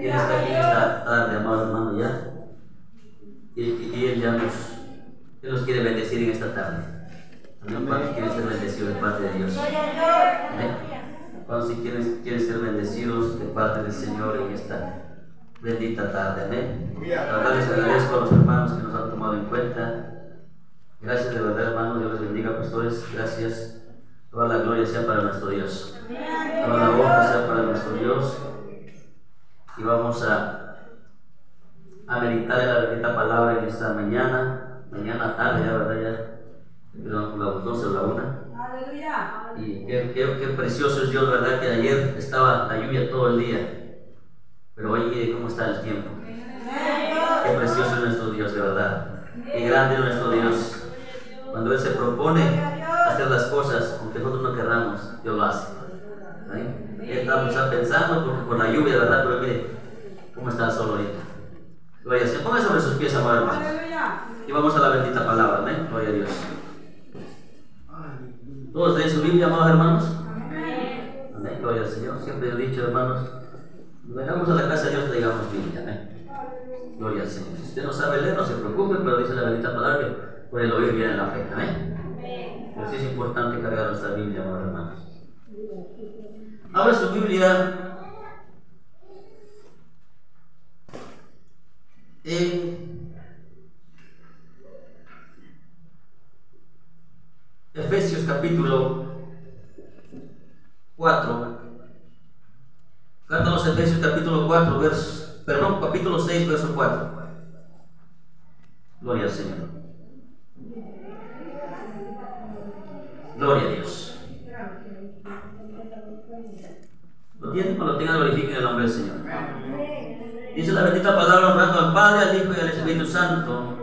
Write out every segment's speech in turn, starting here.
Y Él está aquí esta tarde, amado hermano, ya. Y, y Él ya nos, Él nos quiere bendecir en esta tarde. Amén. ¿Cuántos quieren ser bendecidos de parte de Dios? Amén. ¿Cuántos si quieren, quieren ser bendecidos de parte del Señor en esta bendita tarde? Amén. La verdad les agradezco a los hermanos que nos han tomado en cuenta. Gracias de verdad, hermanos. Dios les bendiga, pastores. Gracias. Toda la gloria sea para nuestro Dios. Toda la honra sea para nuestro Dios. Y vamos a, a meditar en la bendita palabra en esta mañana. Mañana tarde, ya, ¿verdad? Ya. Las 12 o la 1. Y qué, qué, qué, precioso es Dios, ¿verdad? Que ayer estaba la lluvia todo el día. Pero hoy mire cómo está el tiempo. Qué precioso es nuestro Dios, de verdad. Qué grande es nuestro Dios. Cuando Él se propone hacer las cosas, aunque nosotros no querramos, Dios lo hace. ¿Sí? Estamos pensando porque por la lluvia, ¿verdad? Pero mire cómo está el sol ahorita. Gloria Dios. Ponga sobre sus pies, amados hermanos. Y vamos a la bendita palabra. Amén. Gloria a Dios. ¿Todos leen su Biblia, amados hermanos? Amén. Gloria al Señor. Siempre he dicho, hermanos, vengamos a la casa de Dios, traigamos Biblia. Amén. Gloria al Señor. Si usted no sabe leer, no se preocupe, pero dice la bendita palabra que el oír viene la fe. Amén. Pero sí es importante cargar nuestra Biblia, amados hermanos. Abra su Biblia en Efesios capítulo 4. Carta a los Efesios capítulo 4, verso, perdón, capítulo 6, verso 4. Gloria al Señor. Gloria a Dios. ¿Lo tienen? Cuando tengan, glorifiquen el nombre del Señor. Dice la bendita palabra honrando al Padre, al Hijo y al Espíritu Santo.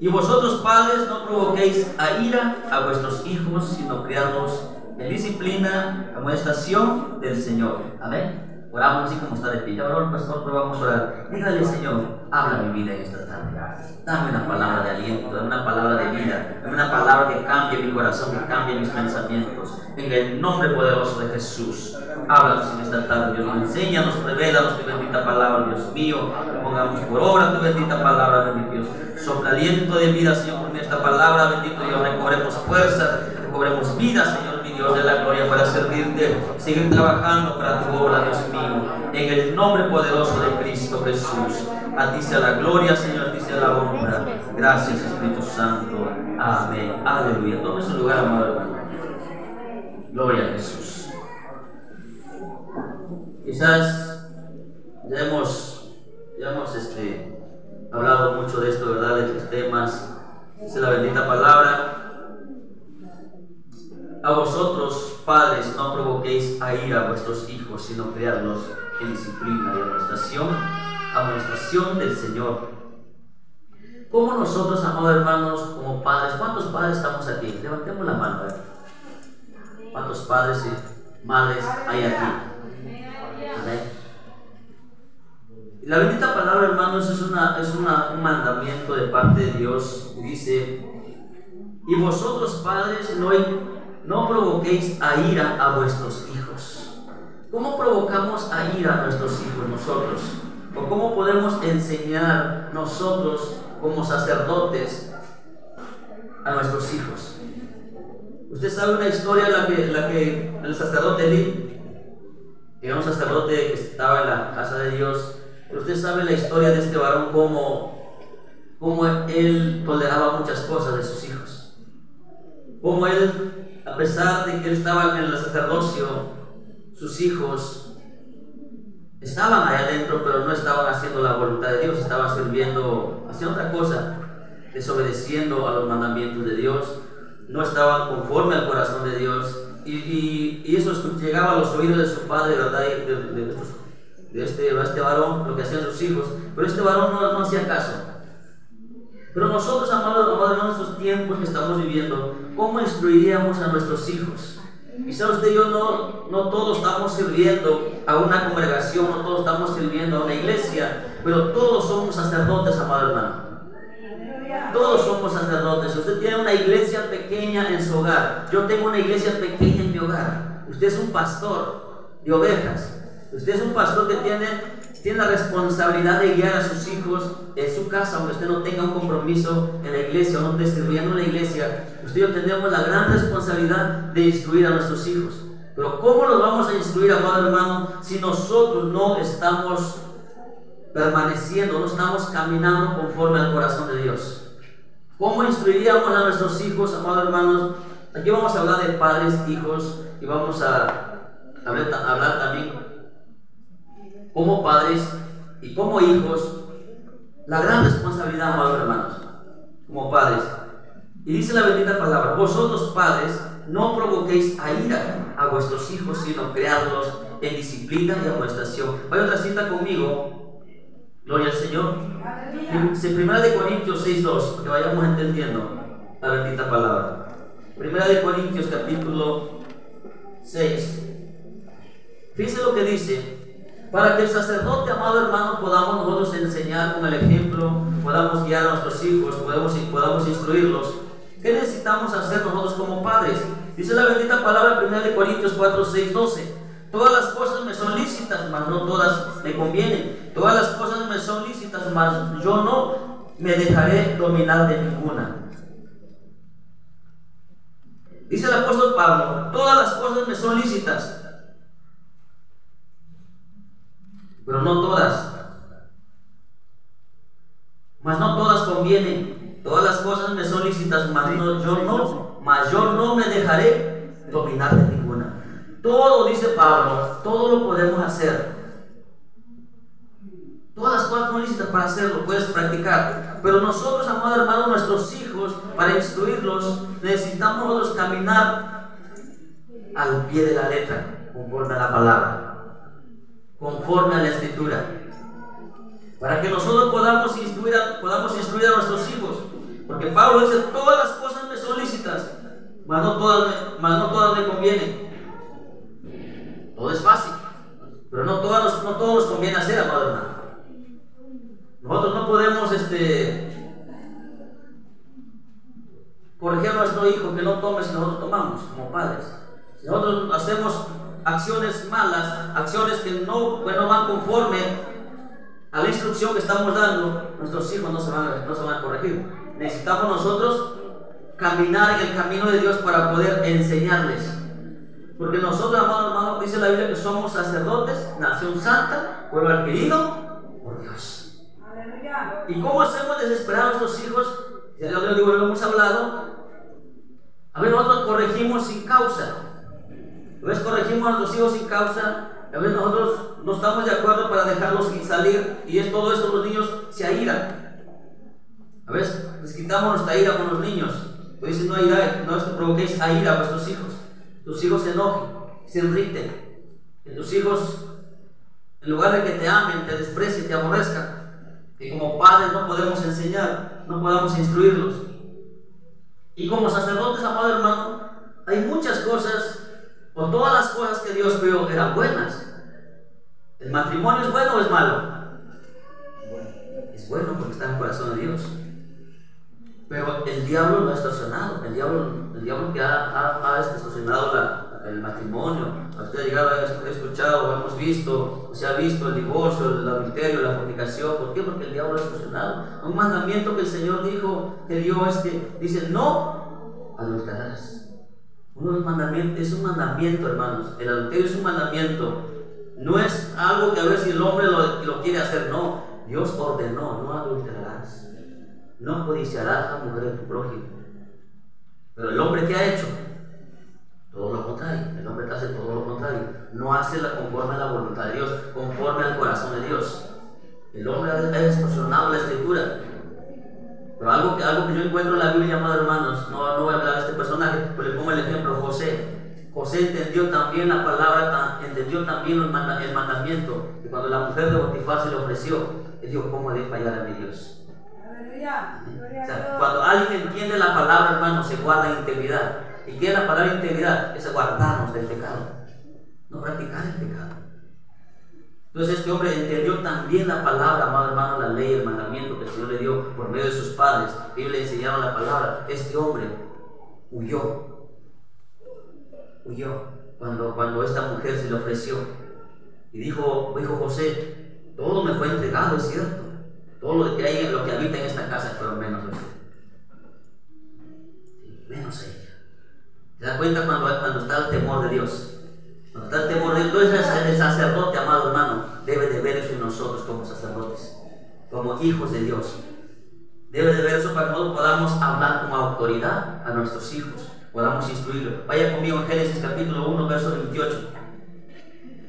Y vosotros, padres, no provoquéis a ira a vuestros hijos, sino criadlos en disciplina, amonestación del Señor. Amén. Oramos así como está de pie. Ahora, pastor, pero vamos a orar. Dígale, Señor, habla mi vida en esta tarde. Dame una palabra de aliento, dame una palabra de vida, una palabra que cambie mi corazón, que cambie mis pensamientos. En el nombre poderoso de Jesús, háblanos en esta tarde, Dios. Enséñanos, revelanos tu bendita palabra, Dios mío. Pongamos por obra tu bendita palabra, bendito Dios. Sopla aliento de vida, Señor, con esta palabra, bendito Dios. Recobremos fuerza, recobremos vida, Señor, mi Dios de la gloria, para servirte, seguir trabajando para tu obra, Dios mío. En el nombre poderoso de Cristo Jesús. A ti sea la gloria, Señor, a ti sea la honra. Gracias, Espíritu Santo. Amén. Aleluya. Tome su lugar, amado hermano. Gloria a Jesús. Quizás ya hemos, ya hemos este, hablado mucho de esto, ¿verdad? De estos temas. Dice la bendita palabra. A vosotros, padres, no provoquéis a ir a vuestros hijos, sino criarlos en disciplina y amonestación, amonestación del Señor. ¿Cómo nosotros, amados hermanos, como padres, cuántos padres estamos aquí? Levantemos la mano. ¿eh? ¿Cuántos padres y madres hay aquí? Amén. La bendita palabra, hermanos, es, una, es un mandamiento de parte de Dios. Dice, y vosotros, padres, no, no provoquéis a ira a vuestros hijos. ¿Cómo provocamos a ira a nuestros hijos nosotros? ¿O cómo podemos enseñar nosotros como sacerdotes a nuestros hijos? Usted sabe una historia en la que, el sacerdote Eli, era un sacerdote que estaba en la casa de Dios, usted sabe la historia de este varón, cómo, cómo él toleraba muchas cosas de sus hijos. Cómo él, a pesar de que él estaba en el sacerdocio, sus hijos estaban allá adentro, pero no estaban haciendo la voluntad de Dios, estaban sirviendo, haciendo otra cosa, desobedeciendo a los mandamientos de Dios no estaban conforme al corazón de Dios y, y, y eso llegaba a los oídos de su padre, ¿verdad? De, de, este, este varón, lo que hacían sus hijos, pero este varón no, no hacía caso. Pero nosotros, amados, amados, en estos tiempos que estamos viviendo, ¿cómo instruiríamos a nuestros hijos? Quizá usted y yo no, no todos estamos sirviendo a una congregación, no todos estamos sirviendo a una iglesia, pero todos somos sacerdotes, amado hermano. Todos somos sacerdotes. Usted tiene una iglesia pequeña en su hogar. Yo tengo una iglesia pequeña en mi hogar. Usted es un pastor de ovejas. Usted es un pastor que tiene tiene la responsabilidad de guiar a sus hijos en su casa, aunque usted no tenga un compromiso en la iglesia o no en la iglesia, usted y yo tenemos la gran responsabilidad de instruir a nuestros hijos. Pero ¿cómo los vamos a instruir, amado hermano, si nosotros no estamos permaneciendo, no estamos caminando conforme al corazón de Dios? ¿Cómo instruiríamos a nuestros hijos, amados hermanos? Aquí vamos a hablar de padres, hijos, y vamos a hablar, hablar también como padres y como hijos, la gran responsabilidad, amados hermanos, como padres. Y dice la bendita palabra, vosotros padres, no provoquéis a ira a vuestros hijos, sino creadlos en disciplina y amonestación. Vaya otra cita conmigo, gloria al Señor. Primera de Corintios 6.2, que vayamos entendiendo la bendita palabra. Primera de Corintios capítulo 6. Fíjense lo que dice, para que el sacerdote, amado hermano, podamos nosotros enseñar con el ejemplo, podamos guiar a nuestros hijos, podamos, podamos instruirlos. ¿Qué necesitamos hacer nosotros como padres? Dice la bendita palabra 1 de Corintios 4, 6, 12. Todas las cosas me son lícitas, mas no todas me convienen. Todas las cosas me son lícitas, mas yo no me dejaré dominar de ninguna. Dice el apóstol Pablo, todas las cosas me son lícitas, pero no todas. Mas no todas convienen. Todas las cosas me son lícitas, mas yo no, mas yo no me dejaré dominar de ninguna. Todo, dice Pablo, todo lo podemos hacer. Todas las cosas son lícitas para hacerlo, puedes practicar. Pero nosotros, amados hermanos, nuestros hijos, para instruirlos, necesitamos nosotros caminar al pie de la letra, conforme a la palabra conforme a la escritura. Para que nosotros podamos instruir a, podamos instruir a nuestros hijos. Porque Pablo dice, todas las cosas me son lícitas, mas no todas, mas no todas me convienen. Todo es fácil, pero no, todas, no todos nos conviene hacer, amado hermano. Nosotros no podemos este, corregir a nuestro hijo que no tome si nosotros tomamos como padres. Si nosotros hacemos acciones malas, acciones que no, no van conforme a la instrucción que estamos dando, nuestros hijos no se van a, no se van a corregir. Necesitamos nosotros caminar en el camino de Dios para poder enseñarles. Porque nosotros, amado hermano, dice la Biblia que somos sacerdotes, nación santa, pueblo adquirido por Dios. ¿Y cómo hacemos desesperar a nuestros hijos? Ya lo digo, lo hemos hablado. A ver, nosotros corregimos sin causa. A veces corregimos a nuestros hijos sin causa, a veces nosotros no estamos de acuerdo para dejarlos sin salir y es todo esto, los niños se airan. A veces les quitamos nuestra ira con los niños. Pues no no es provoquéis a ira a vuestros hijos. Tus hijos se enojen, se irriten. Que tus hijos, en lugar de que te amen, te desprecien, te aborrezcan. Que como padres no podemos enseñar, no podemos instruirlos. Y como sacerdotes, amado hermano, hay muchas cosas con todas las cosas que Dios creó eran buenas. ¿El matrimonio es bueno o es malo? Es bueno porque está en el corazón de Dios. Pero el diablo no ha estacionado. El diablo, el diablo que ha, estacionado el matrimonio. Usted ha llegado, ha escuchado, hemos visto, se ha visto el divorcio, el adulterio, la fornicación. ¿Por qué? Porque el diablo ha estacionado. Un mandamiento que el Señor dijo, que dio es que dice, no adulterarás. Uno mandamiento, es un mandamiento, hermanos. El adulterio es un mandamiento. No es algo que a ver si el hombre lo, lo quiere hacer. No, Dios ordenó, no adulterarás. No codiciarás a la mujer de tu prójimo. Pero el hombre que ha hecho todo lo contrario. El hombre que hace todo lo contrario. No hace la conforme a la voluntad de Dios, conforme al corazón de Dios. El hombre ha distorsionado la escritura. Pero algo que, algo que yo encuentro en la Biblia, amados hermanos, no, no voy a hablar de este personaje, pero le pongo el ejemplo, José. José entendió también la palabra, entendió también el, mandamiento. Y cuando la mujer de Botifar se le ofreció, él dijo, ¿cómo de fallar a mi Dios? O sea, cuando alguien entiende la palabra, hermano, se guarda integridad. ¿Y qué es la palabra integridad? Es guardarnos del pecado, no practicar el pecado. Entonces este hombre entendió también la palabra, amado hermano, la ley, el mandamiento que el Señor le dio por medio de sus padres. Ellos le enseñaron la palabra. Este hombre huyó. Huyó cuando, cuando esta mujer se le ofreció. Y dijo, dijo José, Todo me fue entregado, es cierto. Todo lo que hay, lo que habita en esta casa, pero menos usted. Menos ella. ¿Se da cuenta cuando, cuando está el temor de Dios? Está el temor de Dios, el sacerdote, amado hermano, debe de ver eso en nosotros como sacerdotes, como hijos de Dios. Debe de ver eso para que nosotros podamos hablar con autoridad a nuestros hijos, podamos instruirlos. Vaya conmigo en Génesis capítulo 1, verso 28.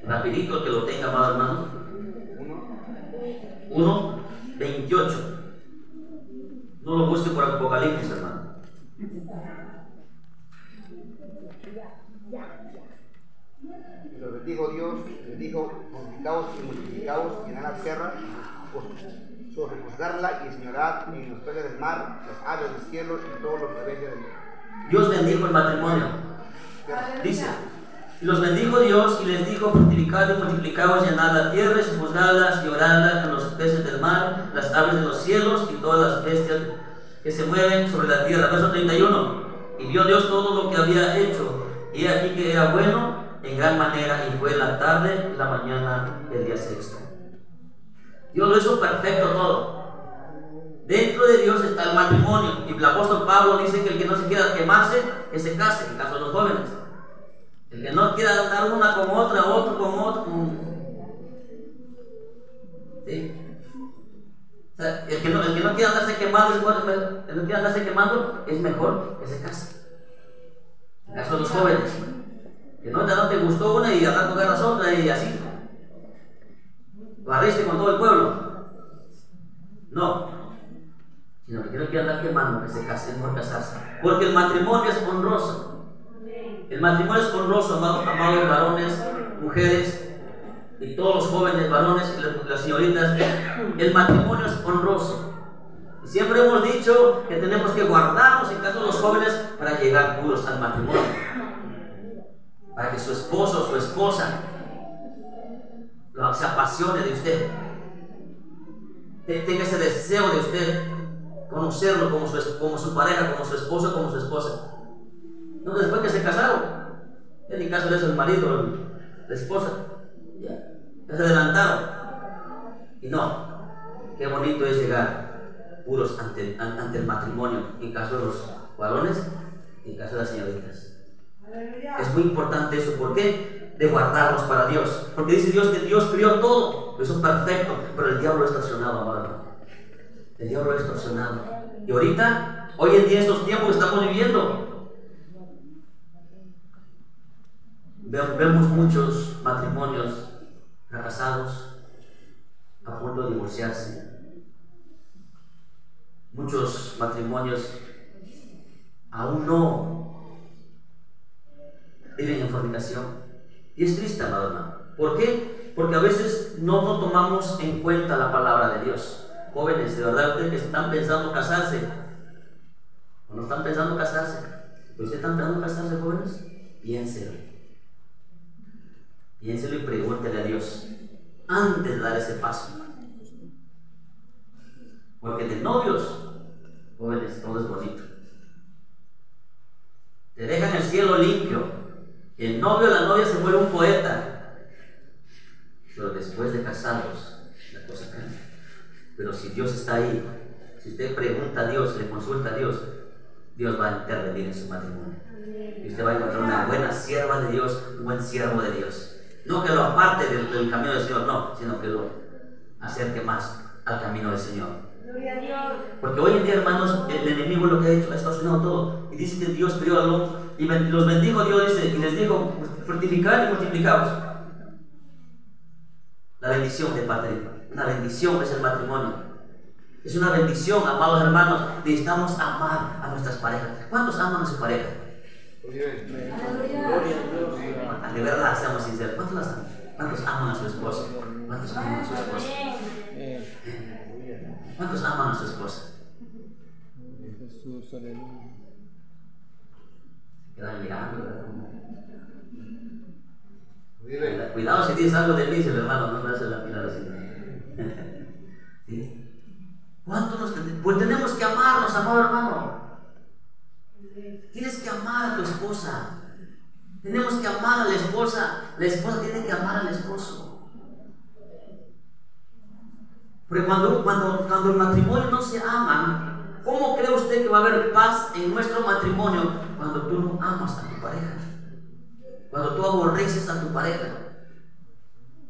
Rapidito que lo tenga, amado hermano. 1, 28. No lo busque por Apocalipsis, hermano. Y los bendijo Dios, les dijo, multiplicaos y multiplicaos, llenad la tierra, sojuzgarla y señorad en los peces del mar, las aves del cielo y del Dios bendijo el matrimonio. Dice, y los bendijo Dios y les dijo, fructificad y multiplicaos, llenad la tierra y sojuzgadla, y oradla con los peces del mar, las aves de los cielos y todas las bestias que se mueven sobre la tierra. Verso 31. Y vio Dios todo lo que había hecho, y aquí que era bueno en gran manera, y fue la tarde, la mañana, el día sexto. Dios lo hizo perfecto todo. Dentro de Dios está el matrimonio. Y el apóstol Pablo dice que el que no se quiera quemarse, que se case, en caso de los jóvenes. El que no quiera dar una con otra, otro con otro. ¿Sí? El, que no, el que no quiera andarse quemando, el que no quiera andarse quemando, es mejor que se case. En caso de los jóvenes. Que no, no te gustó una y al rato agarras otra y así. Barriste con todo el pueblo. No. Sino que no quiere andar quemando que se case, mejor casarse. Porque el matrimonio es honroso. El matrimonio es honroso, amados, amados varones, mujeres y todos los jóvenes varones y las señoritas. El matrimonio es honroso. Siempre hemos dicho que tenemos que guardarnos en caso de los jóvenes para llegar puros al matrimonio. Para que su esposo o su esposa se apasione de usted. Tenga ese deseo de usted conocerlo como su, como su pareja, como su esposo, como su esposa. No, después que se casaron, en el caso de eso, el marido, la esposa, ya, se adelantaron. Y no, qué bonito es llegar puros ante, ante el matrimonio, en caso de los varones, en caso de las señoritas. Es muy importante eso, ¿por qué? De guardarlos para Dios. Porque dice Dios que Dios crió todo, eso es perfecto, pero el diablo es estacionado, amado. El diablo es estacionado. Y ahorita, hoy en día, estos tiempos que estamos viviendo, vemos muchos matrimonios fracasados, a punto de divorciarse. Muchos matrimonios aún no viven en fornicación. Y es triste, amado hermano. ¿Por qué? Porque a veces no, no tomamos en cuenta la palabra de Dios. Jóvenes, de verdad, ustedes que están pensando casarse, o no están pensando casarse, ¿ustedes están pensando casarse, jóvenes? Piénselo. Piénselo y pregúntele a Dios antes de dar ese paso. Porque de novios, jóvenes, todo es bonito. Te dejan el cielo limpio. El novio o la novia se vuelve un poeta. Pero después de casados, la cosa cambia. Pero si Dios está ahí, si usted pregunta a Dios, le consulta a Dios, Dios va a intervenir en su matrimonio. Y usted va a encontrar una buena sierva de Dios, un buen siervo de Dios. No que lo aparte del, del camino del Señor, no, sino que lo acerque más al camino del Señor. Porque hoy en día, hermanos, el enemigo lo que ha hecho ha estacionado todo. Y dice que Dios crió al hombre y los bendijo Dios, dice, y les dijo, fructificad y multiplicaos. La bendición de parte de Dios. Una bendición es el matrimonio. Es una bendición, amados hermanos. Necesitamos amar a nuestras parejas. ¿Cuántos aman a su pareja? De verdad, seamos sinceros. ¿Cuántos, las aman? ¿Cuántos aman a su esposo? ¿Cuántos aman a su esposa? ¿Cuántos aman a su esposa? Jesús, aleluya. Quedan mirando, ¿verdad? Cuidado si tienes algo de mí, dice el hermano, no me hace la mirada así. ¿Sí? ¿Cuánto nos Pues tenemos que amarnos, amado hermano. Tienes que amar a tu esposa. Tenemos que amar a la esposa. La esposa tiene que amar al esposo. Porque cuando, cuando, cuando el matrimonio no se ama, ¿cómo cree usted que va a haber paz en nuestro matrimonio cuando tú no amas a tu pareja? Cuando tú aborreces a tu pareja.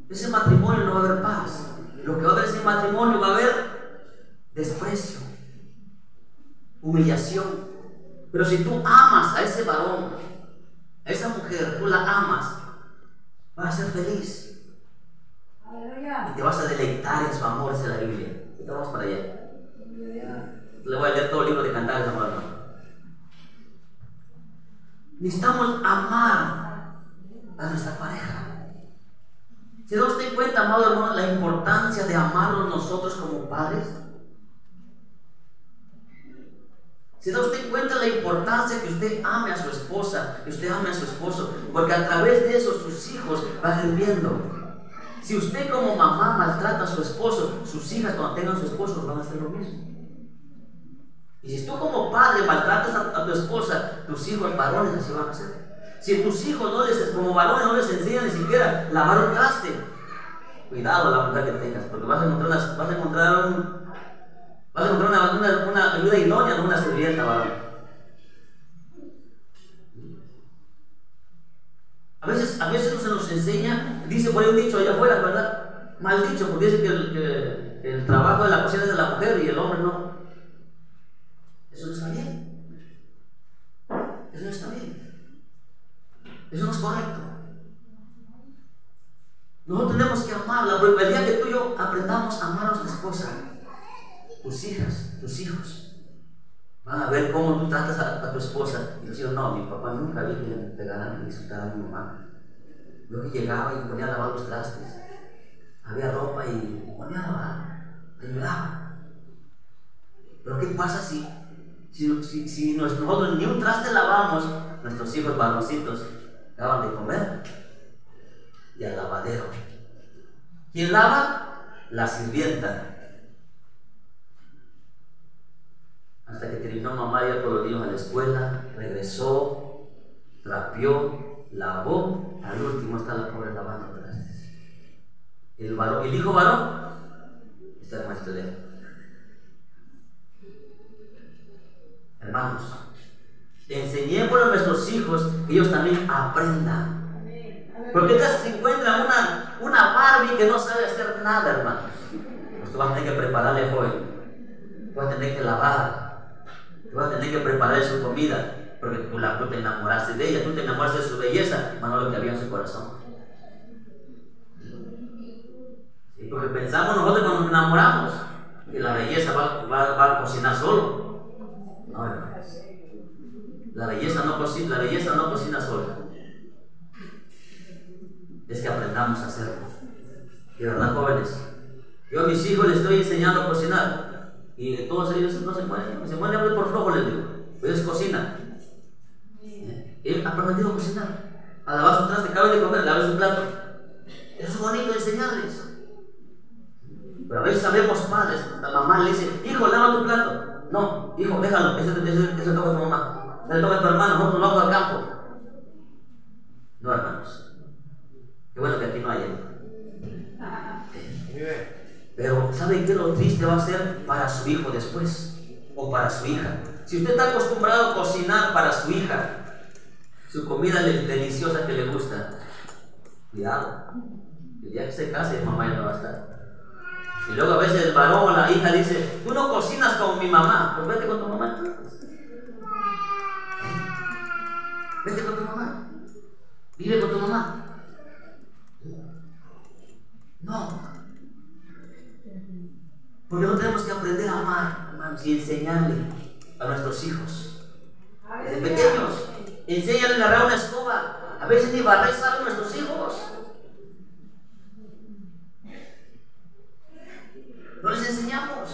Ese matrimonio no va a haber paz. Lo que va a haber ese matrimonio va a haber desprecio, humillación. Pero si tú amas a ese varón, a esa mujer, tú la amas, vas a ser feliz. Te vas a deleitar en su amor, dice la Biblia. Vamos para allá. Le voy a leer todo el libro de cantares, amor Necesitamos amar a nuestra pareja. ¿Se da usted cuenta, amado hermano, la importancia de amarnos nosotros como padres? ¿Se da usted cuenta la importancia que usted ame a su esposa, que usted ame a su esposo? Porque a través de eso sus hijos van viviendo. Si usted como mamá maltrata a su esposo, sus hijas cuando tengan su esposo van a hacer lo mismo. Y si tú como padre maltratas a, tu esposa, tus hijos varones así van a hacer. Si tus hijos no les, como varones no les enseñan ni siquiera lavar un traste, cuidado la mujer que tengas, porque vas a encontrar, una, vas a encontrar, una, ayuda idónea, no una sirvienta, varón. A veces, a veces no se nos enseña, dice por ahí un dicho allá afuera, ¿verdad? Mal dicho, porque dice que el, trabajo de la cocina es de la mujer y el hombre no. Eso no está bien. Eso no está bien. Eso no es correcto. Nosotros tenemos que amarla, porque el día que tú y yo aprendamos a amar a nuestra esposa, tus hijas, tus hijos, Van a ver cómo tú tratas a, tu esposa. Y yo no, mi papá nunca vi que le pegaran ni insultaran a mi mamá. Que llegaba y ponía a lavar los trastes. Había ropa y ponía a lavar. ayudaba. Pero ¿qué pasa si, si, si, nosotros ni un traste lavamos, nuestros hijos varoncitos acaban de comer? Y al lavadero. ¿Quién lava? La sirvienta. hasta que terminó mamá ya por los niños a la escuela, regresó, trapeó, lavó, al último está la pobre lavando trastes. El, hijo varón está en maestro Hermanos, enseñémosle a nuestros hijos que ellos también aprendan. Porque te si encuentran una, una Barbie que no sabe hacer nada, hermanos. Pues tú vas a tener que prepararle joven. Tú vas a tener que lavar, Tú vas a tener que preparar su comida, porque tú, la, tú te enamoraste de ella, tú te enamoraste de su belleza, más no lo que había en su corazón. Porque pensamos nosotros cuando nos enamoramos que la belleza va, va, a cocinar solo. No, hermanos. La belleza no, cocina, la belleza no cocina sola. Es que aprendamos a hacerlo. Y verdad, jóvenes, yo a mis hijos les estoy enseñando a cocinar. Y todos ellos no se mueren, se mueren por flojo, les digo. Ellos cocinan. Él ha prometido cocinar. A lavar su traste, cabe de comer, lavar su plato. Eso es bonito enseñarles. Pero a veces sabemos padres, la mamá le dice, hijo, lava tu plato. No, hijo, déjalo, eso, eso, eso toca a tu mamá. Eso toca a tu hermano, nosotros vamos al campo. No, hermanos. Qué bueno que aquí no hay. ¿eh? Pero ¿sabe qué lo triste va a ser para su hijo después? O para su hija. Si usted está acostumbrado a cocinar para su hija, su comida deliciosa que le gusta, cuidado. El día que se case, mamá ya no va a estar. Y luego a veces el varón o la hija dice, tú no cocinas como mi mamá, pues vete con tu mamá. Vete con tu mamá. Vive con tu mamá. No, porque no tenemos que aprender a amar, hermanos, y enseñarle a nuestros hijos. Desde pequeños, enséñale a agarrar una escoba. A veces ni barrer saben nuestros hijos. No les enseñamos.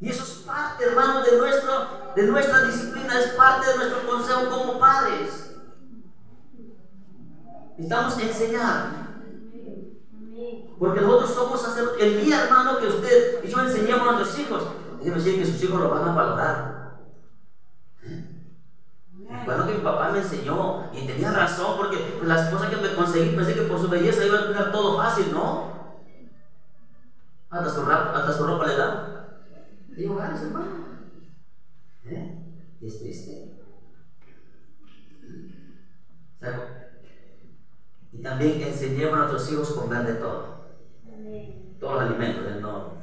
Y eso es parte, hermanos, de, nuestro, de nuestra disciplina, es parte de nuestro consejo como padres. Necesitamos enseñar. Porque nosotros somos sacerdotes. El día, hermano, que usted y yo enseñamos a nuestros hijos, déjeme decir que sus hijos lo van a valorar. Bueno, que mi papá me enseñó y tenía razón porque la esposa que me conseguí pensé que por su belleza iba a tener todo fácil, ¿no? Hasta su, hasta su ropa le da. Hay hogares, hermano. ¿Eh? Es triste. Y también enseñemos a nuestros hijos a comer de todo. Todos los alimentos del no.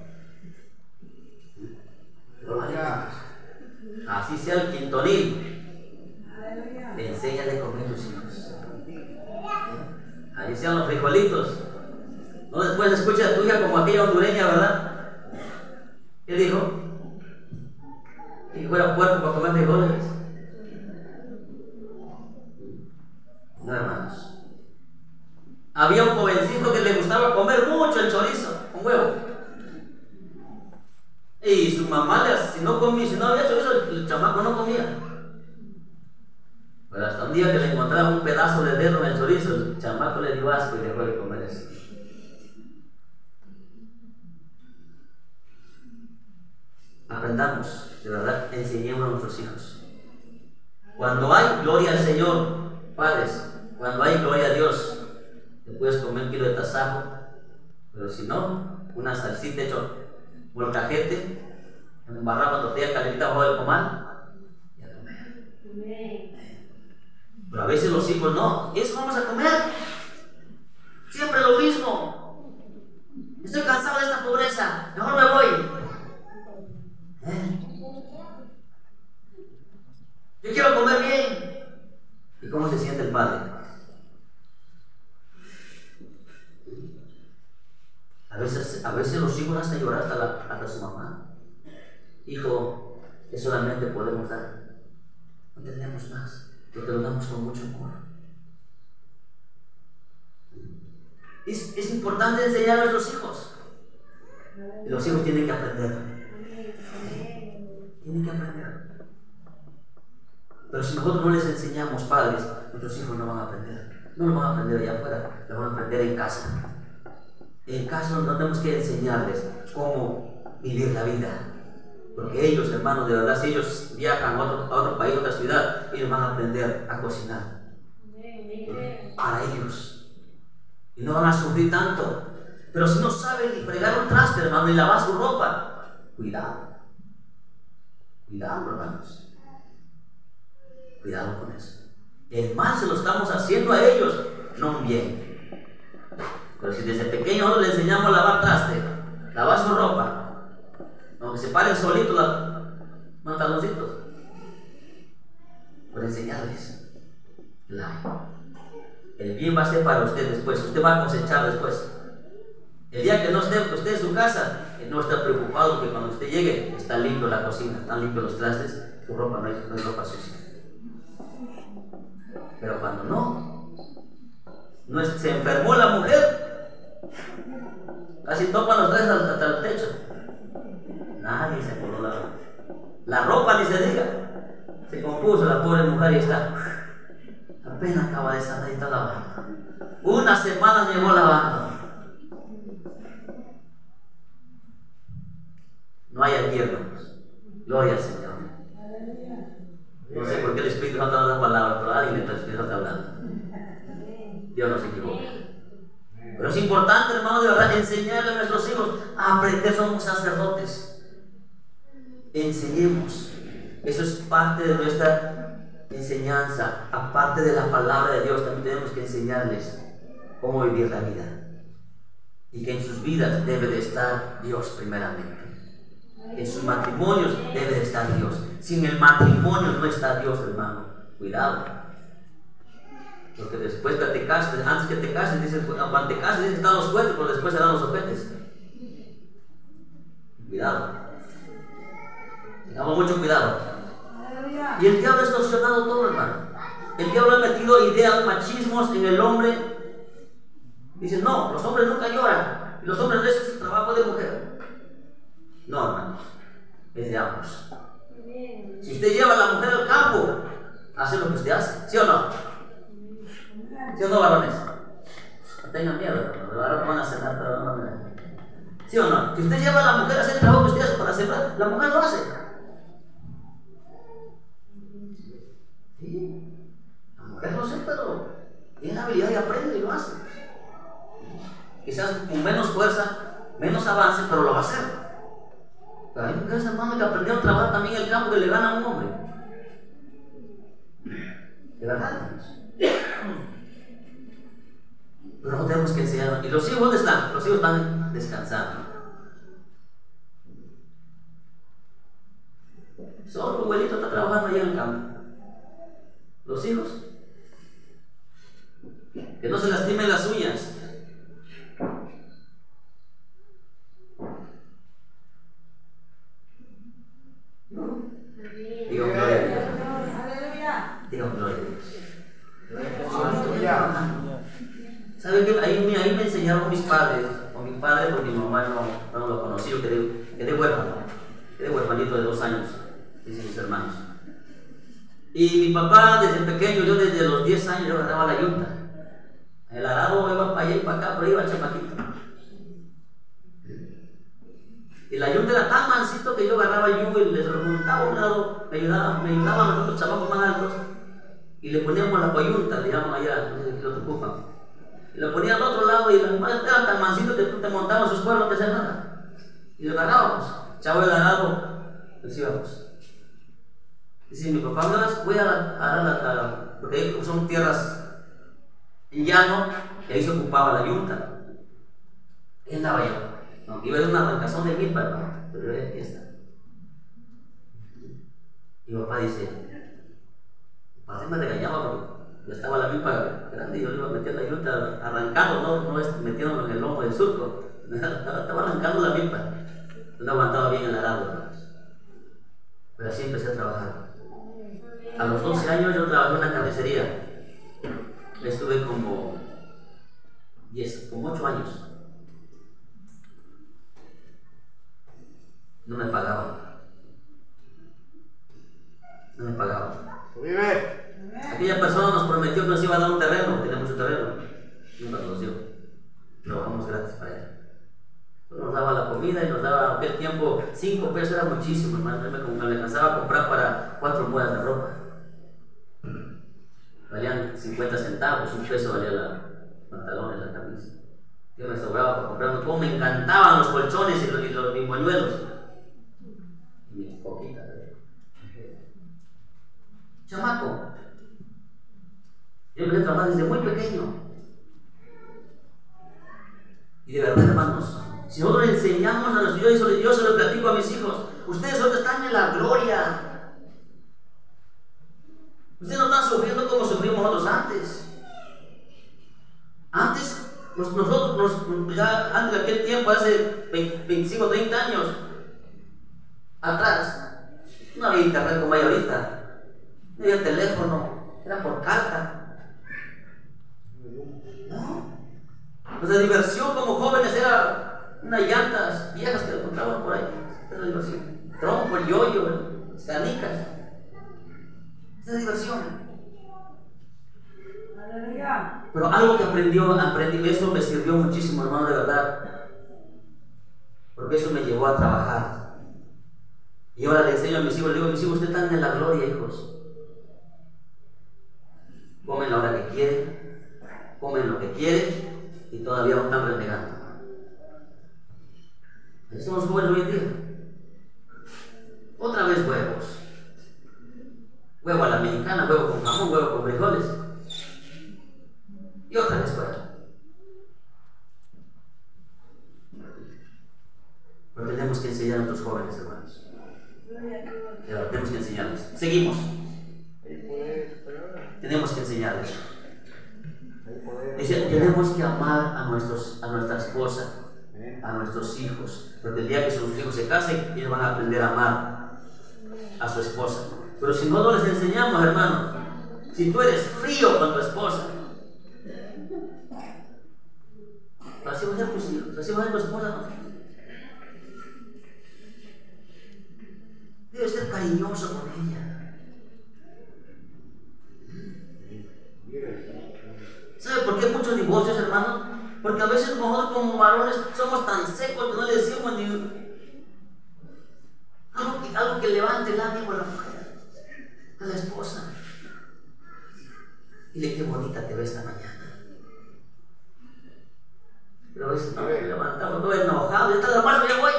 Así sea el quintonil. Enséñale a comer tus hijos. Ahí sean los frijolitos. No después escucha a tu como aquella hondureña, ¿verdad? ¿Qué dijo? Que fuera puerco para comer frijoles. No, hermanos. Había un jovencito que le gustaba comer mucho el chorizo con huevo. Y su mamá, si no comía, si no había chorizo, el chamaco no comía. Pero hasta un día que le encontraba un pedazo de dedo en el chorizo, el chamaco le dio asco y dejó de comer eso. Aprendamos, de verdad, enseñemos a nuestros hijos. Cuando hay gloria al Señor, padres, cuando hay gloria a Dios, te puedes comer un kilo de tasajo, pero si no, una salsita hecho molcajete, embarrado tortilla calentita bajo el comal y a comer. Pero a veces los hijos no, eso vamos a comer. Siempre lo mismo. Estoy cansado de esta pobreza, mejor me voy. ¿Eh? Yo quiero comer bien. ¿Y cómo se siente el padre? A veces, a veces los hijos hasta llorar hasta, hasta su mamá. Hijo, que solamente podemos dar. No tenemos más, lo damos con mucho amor. Es, es importante enseñar a nuestros hijos. Y los hijos tienen que aprender. Tienen que aprender. Pero si nosotros no les enseñamos, padres, nuestros hijos no van a aprender. No lo van a aprender allá afuera, lo van a aprender en casa. En casa no tenemos que enseñarles cómo vivir la vida. Porque ellos, hermanos, de verdad, si ellos viajan a otro, país, a otra ciudad, ellos van a aprender a cocinar. Para ellos. Y no van a sufrir tanto. Pero si no saben ni fregar un traste, hermano, ni lavar su ropa, cuidado. Cuidado, hermanos. Cuidado con eso. El mal se lo estamos haciendo a ellos, no bien. Pero si desde pequeño nosotros le enseñamos a lavar traste, lavar su ropa, aunque se paren solitos los pantaloncitos, por enseñarles. El bien va a ser para usted después, usted va a cosechar después. El día que no esté usted en su casa, no está preocupado que cuando usted llegue está limpio la cocina, están limpios los trastes, su ropa no hay, no hay ropa sucia. Pero cuando no, no es, se enfermó la mujer, Casi topan los tres hasta el techo. Nadie se coló la ropa. La ropa ni se diga. Se compuso la pobre mujer y está. Apenas acaba de salir está lavando. Una semana llevó lavando. No hay aquí, hermanos. Gloria al Señor. No sé por qué el Espíritu Santo no da palabras, pero alguien está hablando. Dios no se equivoca. Pero es importante, hermano, de verdad, enseñarle a nuestros hijos a aprender. Somos sacerdotes. Enseñemos. Eso es parte de nuestra enseñanza. Aparte de la palabra de Dios, también tenemos que enseñarles cómo vivir la vida. Y que en sus vidas debe de estar Dios primeramente. En sus matrimonios debe de estar Dios. Sin el matrimonio no está Dios, hermano. Cuidado. Porque después que te cases, antes que te cases, dicen, cuando te cases, dicen están los cuentos, pero después se dan los ojetes. Cuidado. Tengamos mucho cuidado. Y el diablo ha extorsionado todo, hermano. El diablo ha metido ideas, machismos en el hombre. Dicen, no, los hombres nunca lloran. Y los hombres no es trabajo de mujer. No, hermanos. Es de ambos. Si usted lleva a la mujer al campo, hace lo que usted hace. ¿Sí o no? ¿Sí o no, varones? No tengan miedo, ahora van a cenar, pero no ¿Sí o no? Que usted lleva a la mujer a hacer el trabajo que usted hace para sembrar, la mujer lo hace. Sí. La mujer no sé, pero tiene la habilidad y aprende y lo hace. Quizás con menos fuerza, menos avance, pero lo va a hacer. Pero hay mujeres, hermano, que aprendieron a trabajar también el campo que le gana a un hombre. De verdad, Pero no tenemos que enseñar. ¿Y los hijos dónde están? Los hijos están descansando. Solo tu abuelito está trabajando allá en el campo. Los hijos. Que no se lastimen las uñas. Digo gloria a Dios. Digo gloria a Dios. ¿Saben qué? Ahí, ahí me enseñaron mis padres, o mi padre, porque mi mamá no, no lo conocí, yo quedé, quedé huérfano, quedé huérfanito de dos años, dicen mis hermanos. Y mi papá desde pequeño, yo desde los 10 años, yo agarraba la yunta. El arado iba para allá y para acá, pero iba el chamaquito. Y la yunta era tan mansito que yo agarraba el yugo y les remontaba a un lado, me ayudaba, me ayudaba a nosotros chavos más altos, y le poníamos la coyunta, le llaman allá, lo ocupan. Y lo ponía al otro lado y los eran tan mansitos que te montabas sus cuernos, no te hacían nada. Y lo agarrábamos, chavo el arado, nos íbamos. Dice mi papá, me voy a, a, la, porque son tierras en llano, y ahí se ocupaba la yunta. ¿Qué andaba yo? Iba a una arrancazón de milpa, ¿no? pero era fiesta. Mi papá dice, papá me regañaba porque ya estaba la milpa grande y yo le iba a meter la yunta arrancando, no, no metiéndolo en el lomo del surco. estaba arrancando la milpa. No aguantaba bien el arado, Pero así empecé a trabajar. A los 12 años yo trabajé en una carnicería. Estuve como 10, como 8 años. No me pagaban. No me pagaban. ¡Vive! Aquella persona nos prometió que nos iba a dar un terreno, tenemos un terreno. Nunca nos dio. Trabajamos gratis para él. Nos daba la comida y nos daba, aquel tiempo, 5 pesos era muchísimo, hermano. Me, alcanzaba a comprar para 4 mudas de ropa. Valían 50 centavos, un peso valía la pantalones, la camisa. Yo me sobraba para comprarme. Como me encantaban los colchones y los, y los mis moñuelos. Y mi poquita. Chamaco. Yo empecé a trabajar desde muy pequeño. Y de verdad, hermanos, si nosotros le enseñamos a los yo, yo se lo platico a mis hijos, ustedes ahora están en la gloria. Ustedes no están sufriendo como sufrimos nosotros antes. Antes, nosotros, ya antes de aquel tiempo, hace 25, 30 años atrás, no había internet como hay ahorita, no había teléfono, era por carta. No. Nuestra diversión como jóvenes era unas llantas viejas que encontraban por ahí. Era diversión. Trompo, el yoyo, canicas. Esa es diversión. Pero algo que aprendió, aprendí, eso me sirvió muchísimo, hermano, de verdad. Porque eso me llevó a trabajar. Y ahora le enseño a mis hijos, le digo, mis hijos, ustedes están en la gloria, hijos. Comen la hora que quieren, comen lo que quieren y todavía no están renegando. Eso somos jóvenes hoy en día. Otra vez huevos. Huevo a la mexicana, huevo con jamón, huevo con frijoles. Y otra vez huevo. Pero tenemos que enseñar a nuestros jóvenes, hermanos. tenemos que enseñarles. Seguimos. Tenemos que enseñarles. Tenemos que amar a, nuestros, a nuestra esposa, a nuestros hijos, porque el día que sus hijos se casen, ellos van a aprender a amar a su esposa. Pero si no, no les enseñamos, hermano, si tú eres frío con tu esposa, así va a ser tus hijos, así va a ser tu esposa. ¿no? Debes ser cariñoso con ella. ¿Sabe por qué muchos divorcios, hermano? Porque a veces nosotros como varones somos tan secos que no le decimos ni algo que, algo que levante el ánimo a la mujer, a la esposa. Dile qué bonita te ves esta mañana. Pero a veces nos levantamos todo enojado ya está el almuerzo, ya voy.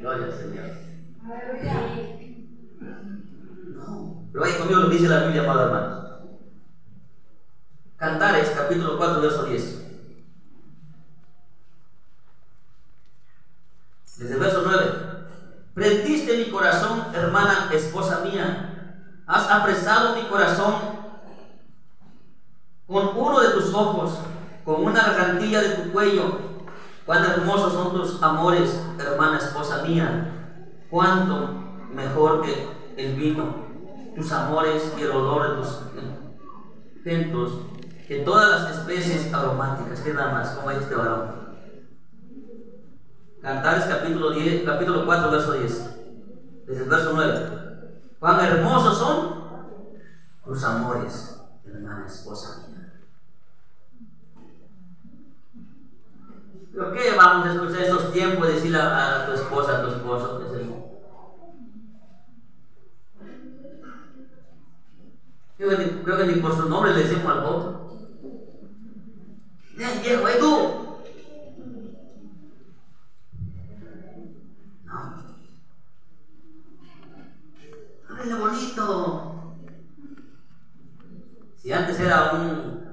Gloria al Señor. No. Pero vaya conmigo lo dice la Biblia, amado hermanos. Cantares, capítulo 4, verso 10. Desde el verso 9. Prendiste mi corazón, hermana, esposa mía. Has apresado mi corazón con uno de tus ojos, con una gargantilla de tu cuello. Cuán hermosos son tus amores, hermana, esposa mía. Cuánto mejor que el vino, tus amores y el olor de tus centros, que todas las especies aromáticas. ¿Qué nada más? como este varón? Cantares capítulo, 10, capítulo 4, verso 10. Desde el verso 9. Cuán hermosos son tus amores, hermana esposa mía. ¿Pero qué vamos a escuchar estos tiempos y decirle a, tu esposa, a tu esposo, que es el Creo que, creo que ni por su nombre le decimos al otro. Viejo, ¿y tú? ¡Qué bonito! Si antes era un,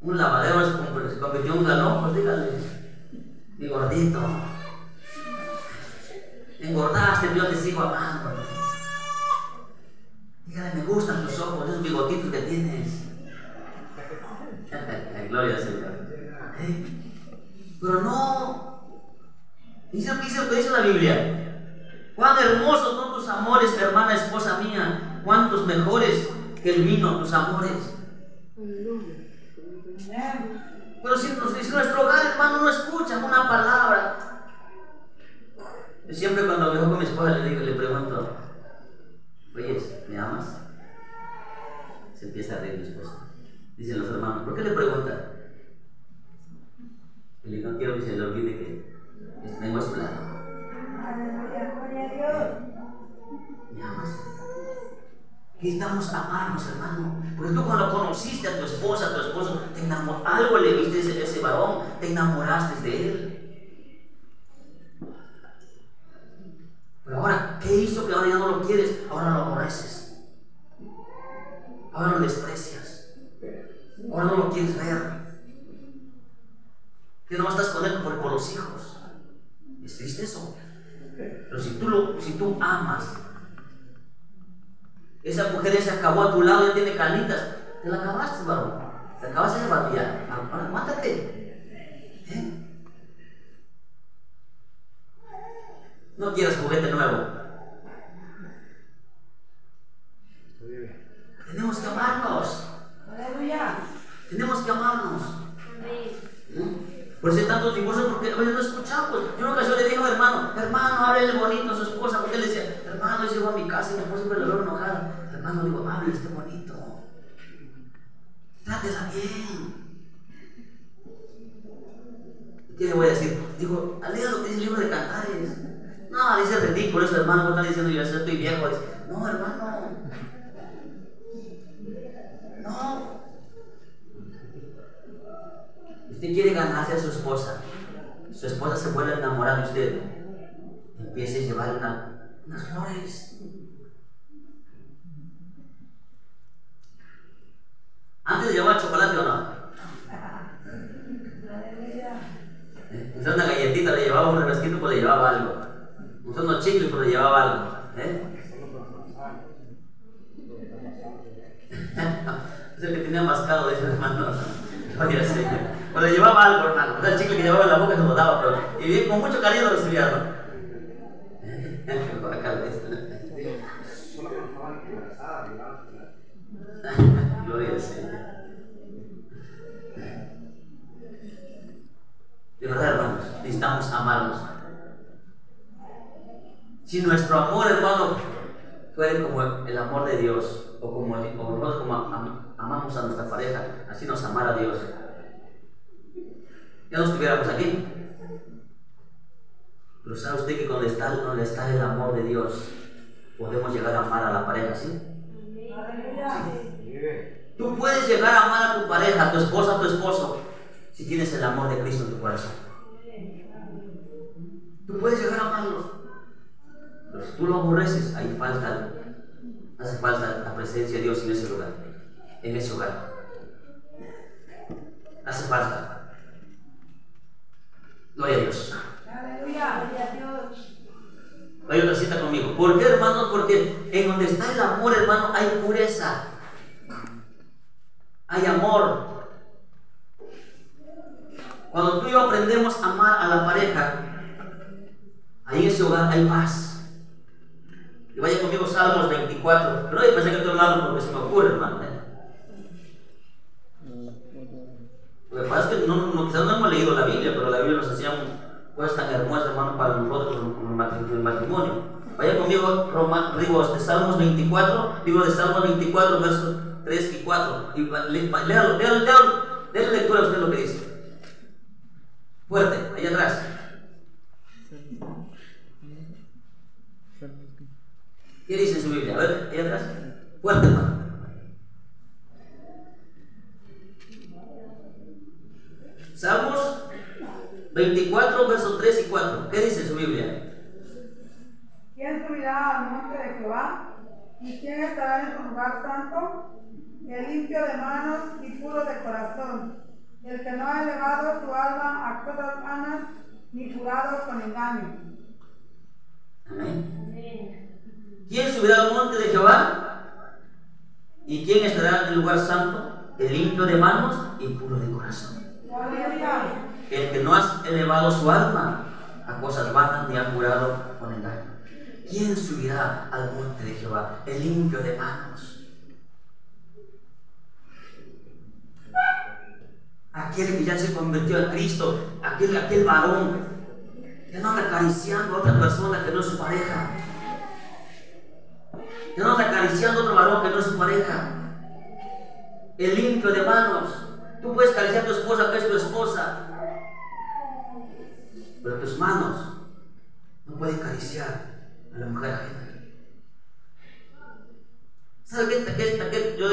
un lavadero, se convirtió en un galón, pues dígale, mi gordito, engordaste, yo te sigo amando. Dígale, me gustan tus ojos, esos bigotitos que tienes. Gloria al Señor. ¿Eh? Pero no. Dice lo que dice la Biblia. Cuán hermosos son tus amores, hermana, esposa mía. Cuántos mejores que el vino, tus amores. Pero si, nuestro hogar, hermano, no escucha una palabra. Yo siempre cuando me con mi esposa le, digo, le pregunto, oye, ¿me amas? Se empieza a reír mi esposa. Dicen los hermanos, ¿por qué le preguntan? Y le digo, quiero que se le olvide que tengo plano. ¿Me amas? Necesitamos amarnos, hermano. Porque tú cuando conociste a tu esposa, a tu esposo, te algo le viste a ese, varón, te enamoraste de él. Pero ahora, ¿qué hizo que ahora ya no lo quieres? Ahora lo aborreces. Ahora lo desprecias. Ahora no lo quieres ver. Que no estás con él por, por los hijos. ¿Es triste eso? Pero si tú, lo, si tú amas, esa mujer ya se acabó a tu lado, ya tiene canitas, te la acabaste, varón. Te acabaste de batallar. Ahora, mátate. ¿Eh? No quieras juguete nuevo. Tenemos que amarnos. Tenemos que amarnos. Por eso hay tantos divorcios, porque a veces no escuchamos. Yo una ocasión le digo hermano, hermano, háblele bonito a su esposa, porque él le decía, hermano, yo llego a mi casa y mi esposa siempre le veo enojada. Hermano, digo, háblele este bonito. Trátela bien. ¿Qué le voy a decir? Digo, lea lo que dice el libro de Cantares. No, dice ridículo eso, hermano, ¿cómo está diciendo yo estoy viejo? No, hermano. No, Usted quiere ganarse a su esposa. Su esposa se vuelve a enamorar de usted. Empiece a llevarle unas flores. Antes llevaba chocolate o no. ¿Eh? Usted una galletita le llevaba un refresquito, pues le llevaba algo. Usted unos chicles, pues le llevaba algo. ¿Eh? es el que tenía mascado, dice hermano. Oye, Señor. Pero le llevaba algo, hermano. O el chicle que llevaba en la boca se lo daba. Y con mucho cariño lo recibía, ¿no? Gloria al Señor. De verdad, hermanos, necesitamos amarnos. Si nuestro amor, hermano, fuera como el amor de Dios, o como, nosotros como amamos a nuestra pareja, así nos amara Dios ya no estuviéramos aquí. Pero sabe usted que cuando está, donde está el amor de Dios, podemos llegar a amar a la pareja, ¿sí? Tú puedes llegar a amar a tu pareja, a tu esposa, a tu esposo, si tienes el amor de Cristo en tu corazón. Tú puedes llegar a amarlo, pero si tú lo aborreces, ahí falta, hace falta la presencia de Dios en ese lugar, en ese hogar. Hace falta. Gloria a Dios. Aleluya, gloria a Dios. Hay otra cita conmigo. ¿Por qué, hermano? Porque en donde está el amor, hermano, hay pureza. Hay amor. Cuando tú y yo aprendemos a amar a la pareja, ahí en ese hogar hay paz. Y vaya conmigo Salmos 24. Pero yo pensé que estoy hablando porque se me ocurre, hermano. ¿eh? Lo que pasa es que no, no, quizás no hemos leído la Biblia, pero la Biblia nos enseña cosas tan hermosas, hermano, para nosotros como el matrimonio. Vaya conmigo, Roma, digo, de Salmos 24, digo de Salmos 24, versos 3 y 4. Y léalo, léalo, léalo, lectura a usted lo que dice. Fuerte, ahí atrás. ¿Qué dice en su Biblia? A ver, ahí atrás. Fuerte, hermano. Salmos 24, versos 3 y 4. ¿Qué dice su Biblia? ¿Quién subirá al monte de Jehová? ¿Y quién estará en su lugar santo? El limpio de manos y puro de corazón, el que no ha elevado su alma a cosas vanas ni jurado con engaño. Amén. ¿Quién subirá al monte de Jehová? ¿Y quién estará en el lugar santo? El limpio de manos y puro de corazón. El que no ha elevado su alma a cosas vanas ni ha jurado con engaño. ¿Quién subirá al monte de Jehová? El limpio de manos. Aquel que ya se convirtió a Cristo, aquel, aquel varón, que no anda acariciando a otra persona que no es su pareja. Que no anda acariciando a otro varón que no es su pareja. El limpio de manos. Tú puedes acariciar a tu esposa que es tu esposa. Pero tus manos no pueden acariciar a la mujer ajena. ¿Sabes qué? qué, qué yo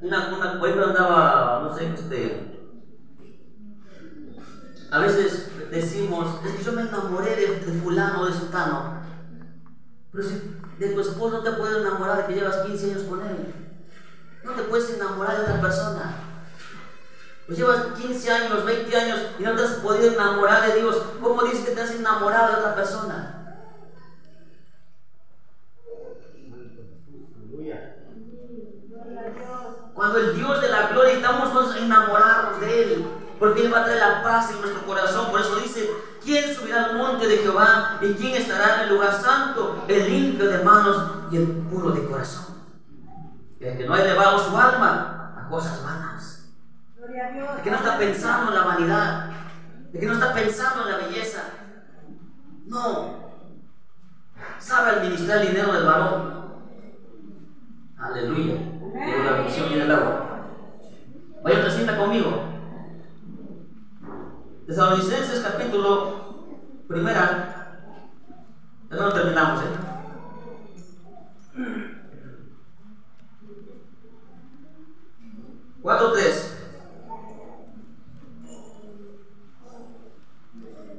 una, una cuenta andaba, no sé, este. A veces decimos, es que yo me enamoré de, fulano de sultano. Pero si de tu esposo no te puedes enamorar de que llevas 15 años con él. No te puedes enamorar de otra persona. Pues llevas 15 años, 20 años y no te has podido enamorar de Dios. ¿Cómo dices que te has enamorado de otra persona? Cuando el Dios de la gloria estamos nosotros enamorados de Él, porque Él va a traer la paz en nuestro corazón. Por eso dice, ¿quién subirá al monte de Jehová y quién estará en el lugar santo? El limpio de manos y el puro de corazón. El que no ha elevado su alma a cosas vanas. De que no está pensando en la vanidad. De que no está pensando en la belleza. No. Sabe administrar el dinero del varón. Aleluya. Por la bendición del agua. Vaya otra cita conmigo. Tesalonicenses capítulo primera. Ya no terminamos, ¿eh? 4.3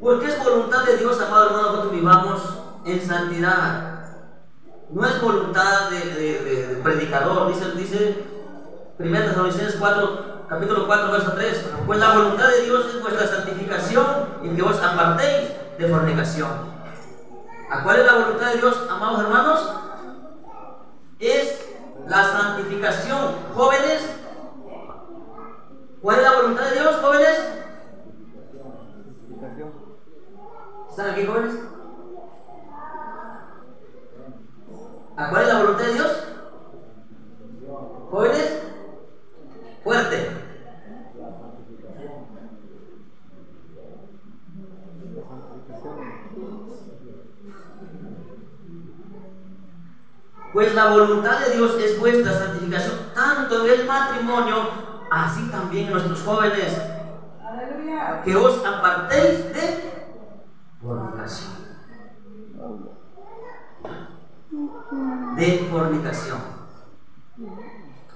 Porque es voluntad de Dios, amado hermano, que vivamos en santidad. No es voluntad de predicador, dice, dice 1 Tesalonicenses 4, capítulo 4, verso 3. Pues la voluntad de Dios es vuestra santificación y que os apartéis de fornicación. ¿A cuál es la voluntad de Dios, amados hermanos? Es la santificación. Jóvenes, ¿cuál es la voluntad de Dios, jóvenes? ¿Están aquí, jóvenes? ¿A cuál es la voluntad de Dios? Jóvenes, fuerte. Pues la voluntad de Dios es vuestra santificación, tanto en el matrimonio, así también en nuestros jóvenes, que os apartéis de fornicación. De fornicación.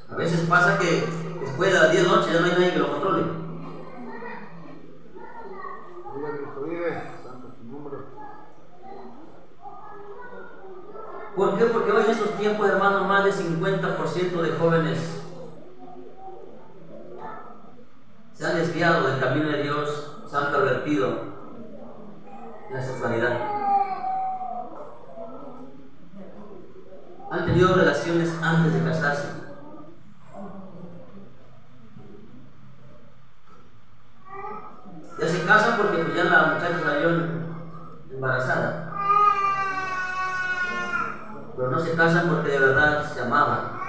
A veces pasa que después de las 10 de noche ya no hay nadie que lo controle. ¿Por qué? Porque hoy en estos tiempos, hermanos, más del 50% de jóvenes se han desviado del camino de Dios, se han pervertido la sexualidad. Han tenido relaciones antes de casarse. Ya se casan porque pues, ya la muchacha salió embarazada. Pero no se casan porque de verdad se amaban.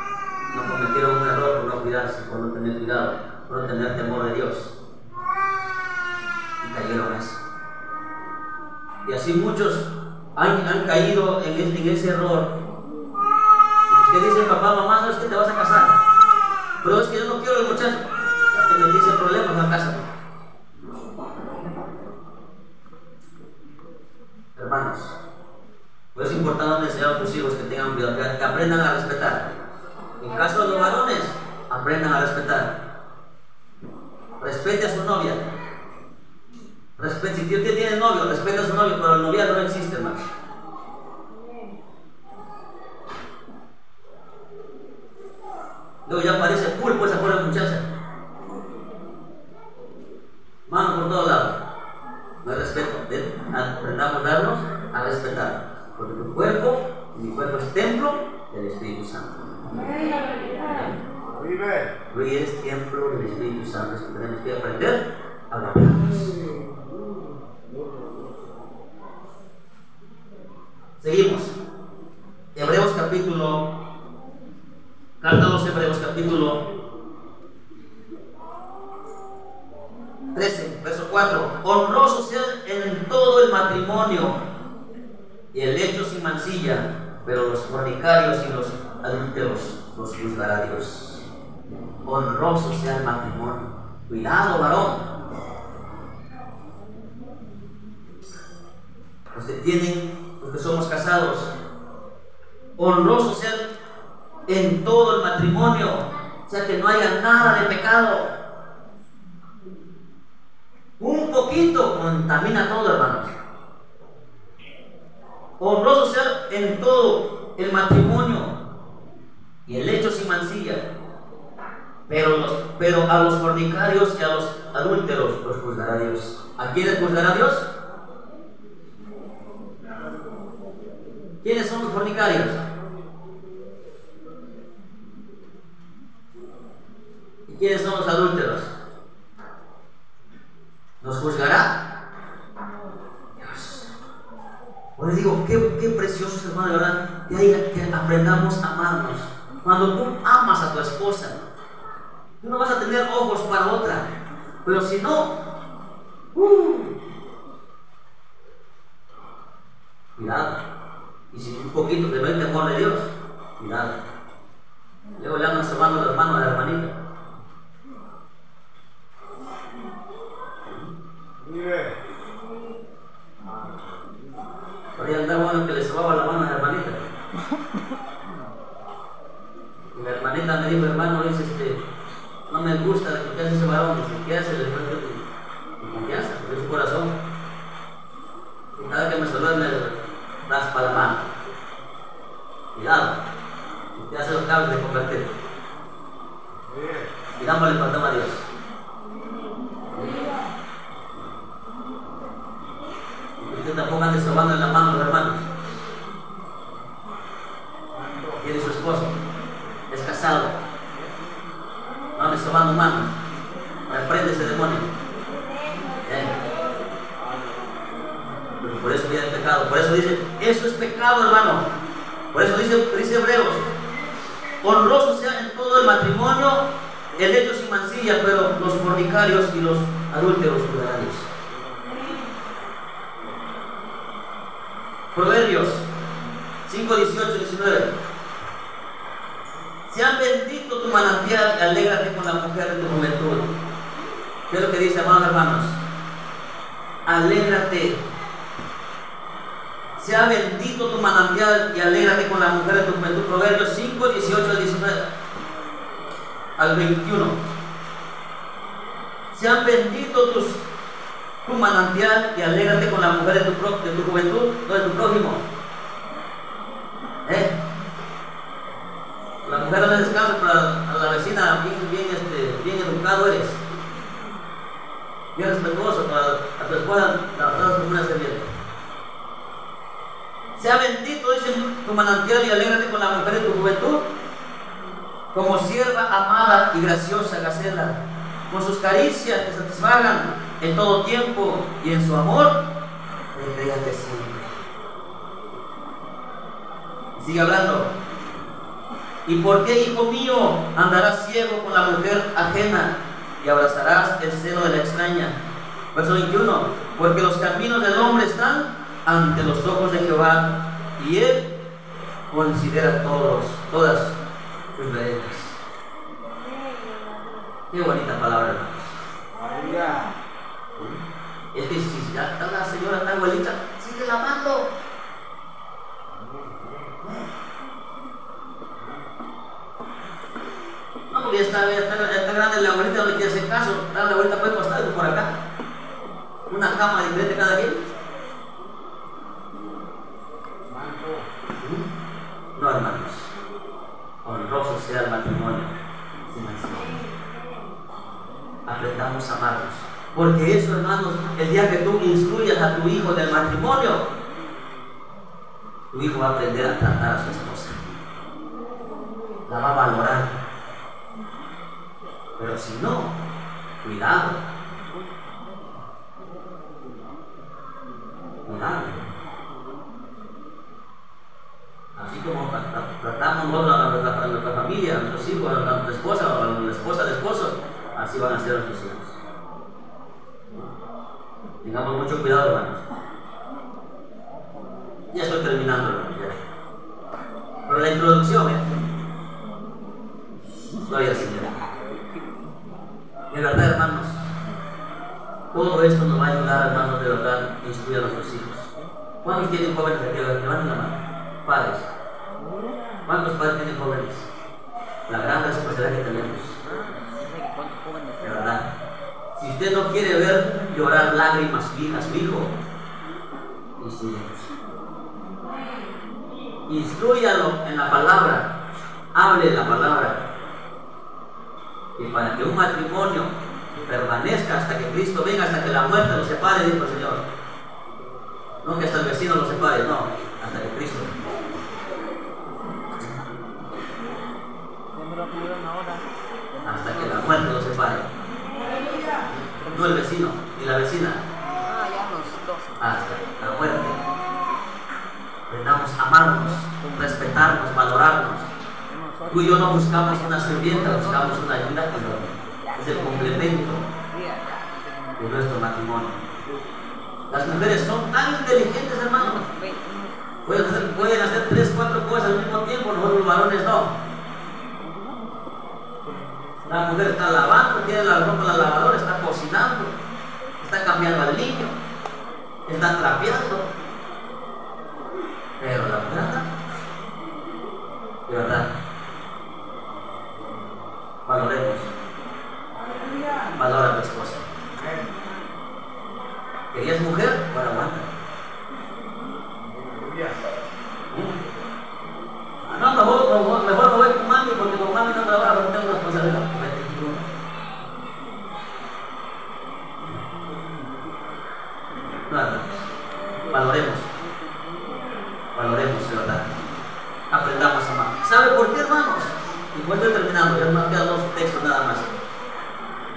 No cometieron un error por no cuidarse, por no tener cuidado, por no tener temor de Dios. Y cayeron eso. Y así muchos han, han caído en, en ese error. Usted dice, papá, mamá, no es que te vas a casar. Pero es que yo no quiero el muchacho. Ya te metiste en problemas, no casa. Hermanos, pues es importante enseñar a tus hijos que tengan que, que aprendan a respetar. En caso de los varones, aprendan a respetar. Respete a su novia. Respete, si usted tiene novio, respete a su novio, pero el novia no existe, hermano. Luego ya parece pulpo esa pobre muchacha. Mano por todos lados. No hay respeto. Aprendamos a darnos a respetar. Porque tu cuerpo, mi cuerpo es templo del Espíritu Santo. Vive. Tú eres templo del Espíritu Santo. Es que tenemos que aprender a guardarnos. Seguimos. Hebreos capítulo. Carta a los Hebreos capítulo 13, verso 4. Honroso sea en todo el matrimonio y el hecho sin mancilla, pero los fornicarios y los adúlteros los juzgará Dios. Honroso sea el matrimonio. Cuidado, varón. Tienen, los que somos casados. Honroso sea en todo el matrimonio. O sea, que no haya nada de pecado. Un poquito contamina todo, hermanos. Honroso sea en todo el matrimonio y el hecho sin mancilla. Pero, los- pero a los fornicarios y a los adúlteros los juzgará Dios. ¿A quiénes juzgará Dios? ¿Quiénes son los fornicarios? ¿Y quiénes son los adúlteros? ¿Nos juzgará? Dios. Por eso digo, qué, qué precioso, hermano, de verdad, que, aprendamos a amarnos. Cuando tú amas a tu esposa, tú no vas a tener ojos para otra. Pero si no, uh, cuidado. Y si un poquito te ven temor de Dios, cuidado. Luego le andan sobando al hermano a la hermanita. Por ahí andaba uno que le sobaba la mano a la hermanita. Y la hermanita me dijo, hermano, dice, este, no me gusta lo que hace ese varón, dice, ¿qué hace? Le "Tu- tu confianza, porque es su corazón. Y cada que me saluda me raspa la mano. Cuidado, usted hace los cables de convertir. Vive. Y dándole perdón a Dios. Usted tampoco ande sobando en la mano hermanos. Tiene su esposo, es casado. No ande sobando manos. Reprende ese demonio. Por eso viene el pecado. Por eso dice, eso es pecado, hermano. Por eso dice, dice Hebreos, honroso sea en todo el matrimonio el hecho sin mancilla, pero los fornicarios y los adúlteros. Proverbios 5, 18, 19. Sean bendito tu manantial y alégrate con la mujer de tu juventud. ¿Qué es lo que dice, amados hermanos? Alégrate sea bendito tu manantial y alégrate con la mujer de tu juventud. Proverbios 5, 18 al 19 al 21. Sean benditos tus, tu manantial y alégrate con la mujer de tu, de tu juventud, no de tu prójimo. ¿Eh? La mujer no descansa, pero a la vecina bien, bien, este, bien educado eres. Bien respetuoso, a, a tu esposa la tratas como una. Sea bendito, dice tu manantial y alégrate con la mujer de tu juventud. Como sierva amada y graciosa Gacela, con sus caricias te satisfagan en todo tiempo y en su amor, entrégate siempre. Sigue hablando. ¿Y por qué, hijo mío, andarás ciego con la mujer ajena y abrazarás el seno de la extraña? Verso 21. Porque los caminos del hombre están ante los ojos de Jehová y él considera todos, todas sus veredas. Qué bonita palabra, hermano. Es que si ya está la señora, está abuelita, sigue lavando. No, porque ya está, ya está, ya está grande la abuelita, no le quiere hacer caso. Dale la vuelta, puede pasar por acá. Una cama diferente cada quien. No, hermanos. Honroso sea el matrimonio sin Aprendamos a amarnos. Porque eso, hermanos, el día que tú instruyas a tu hijo del matrimonio, tu hijo va a aprender a tratar a su esposa. La va a valorar. Pero si no, cuidado. Cuidado. Así como tratamos a nuestra, familia, a nuestros hijos, a nuestra esposa, a la esposa de esposo, así van a ser nuestros hijos. Tengamos mucho cuidado, hermanos. Ya estoy terminando, hermanos. Pero la introducción, ¿eh? Gloria al Señor. De verdad, hermanos, todo esto nos va a ayudar, hermanos, de verdad, a instruir a nuestros hijos. ¿Cuántos tienen jóvenes aquí? Levanten la mano. Padres. ¿Cuántos padres tienen jóvenes? La gran responsabilidad que tenemos. De. Si usted no quiere ver llorar lágrimas su hijo, instruyalo en la palabra, hable la palabra. Y para que un matrimonio permanezca hasta que Cristo venga, hasta que la muerte lo separe, dijo el Señor. No que hasta el vecino lo separe, no, hasta que Cristo. Hasta que la muerte lo separe. No el vecino, ni la vecina. Ah, ya los dos. Hasta la muerte. Aprendamos a amarnos, respetarnos, valorarnos. Tú y yo no buscamos una sirvienta, buscamos una ayuda que es el complemento de nuestro matrimonio. Las mujeres son tan inteligentes, hermanos. Pueden hacer, pueden hacer tres, cuatro cosas al mismo tiempo, nosotros los varones no. La mujer está lavando, tiene la ropa en la lavadora, está cocinando, está cambiando al niño, está trapeando. Pero la mujer de verdad, valoremos. Valora a tu esposa. ¿Querías mujer? Bueno, aguanta. No, mejor, mejor, mejor me voy con mami porque con mami no trabaja, no tengo responsabilidad. Nada. Valoremos. Valoremos, de verdad. Aprendamos a amar. ¿Sabe por qué, hermanos? Y cuando estoy terminando, ya me quedan dos textos nada más.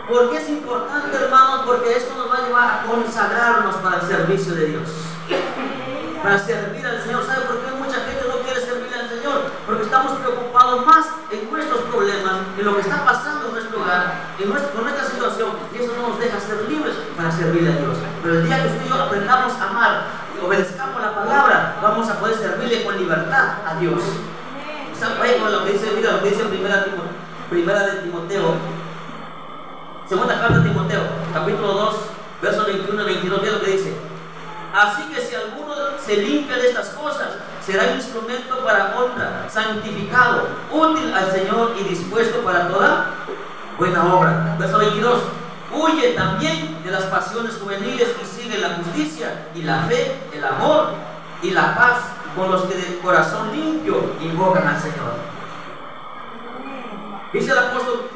¿Por qué es importante, hermanos? Porque esto nos va a llevar a consagrarnos para el servicio de Dios. Para servir al Señor. ¿Sabe por qué mucha gente no quiere servir al Señor? Porque estamos preocupados más en nuestros problemas, en lo que está pasando en nuestro hogar, en nuestra, situación. Y eso no nos deja ser libres para servir a Dios. Pero el día que usted y yo aprendamos a amar y obedezcamos la palabra, vamos a poder servirle con libertad a Dios. ¿Sabe con lo que dice, mira lo que dice en primera, primera de Timoteo? Segunda carta de Timoteo, capítulo 2, versos 21 y 22, mira lo que dice. Así que si alguno se limpia de estas cosas, será instrumento para honra, santificado, útil al Señor y dispuesto para toda buena obra. Verso 22. Huye también de las pasiones juveniles y sigue la justicia y la fe, el amor y la paz con los que de corazón limpio invocan al Señor. Dice el apóstol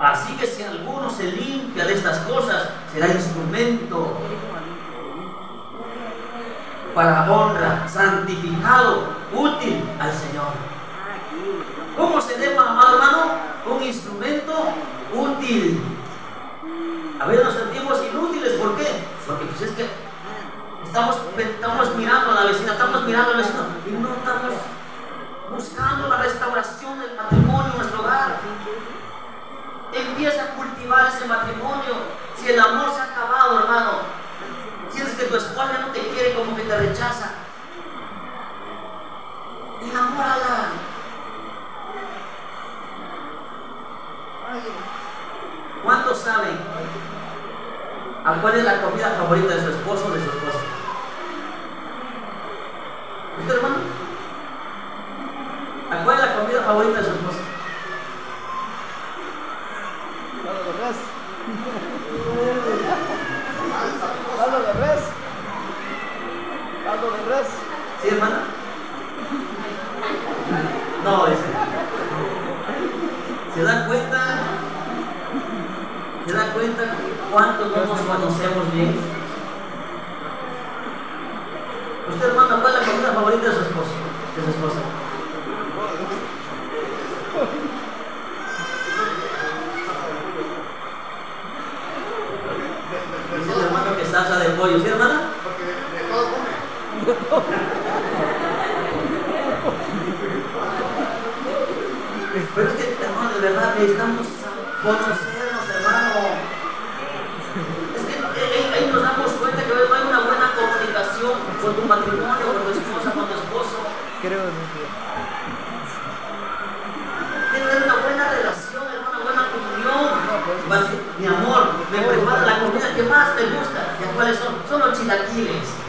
Así que si alguno se limpia de estas cosas, será instrumento para honra, santificado, útil al Señor. ¿Cómo se llama, amado hermano? Un instrumento útil. A veces nos sentimos inútiles, ¿por qué? Porque pues es que estamos, estamos mirando a la vecina, estamos mirando al vecino y no estamos buscando la restauración del matrimonio en nuestro hogar. Empieza a cultivar ese matrimonio. Si el amor se ha acabado, hermano, sientes que tu esposa no te quiere, como que te rechaza, enamórala. ¿Cuántos saben a cuál es la comida favorita de su esposo o de su esposa? ¿Usted, hermano? ¿A cuál es la comida favorita de su esposa? Caldo de res. Caldo de res. Caldo de res. ¿Sí, hermana? No, ese. ¿Se da cuenta? ¿Se da cuenta cuánto no nos conocemos bien? Usted, hermano, ¿cuál es la comida favorita de su esposo? De su esposa. Dice el hermano que salsa de pollo, ¿sí, hermana? Porque de, de todo come. Pero es que, hermano, de verdad necesitamos conocernos, hermano. Es que eh, eh, ahí nos damos cuenta que no hay una buena comunicación con tu matrimonio, con tu esposa, con tu esposo. Creo en mi. Tiene una buena relación, hermano, una buena comunión. Mi amor, me prepara la comida que más me gusta. ¿Y cuáles son? Son los chilaquiles.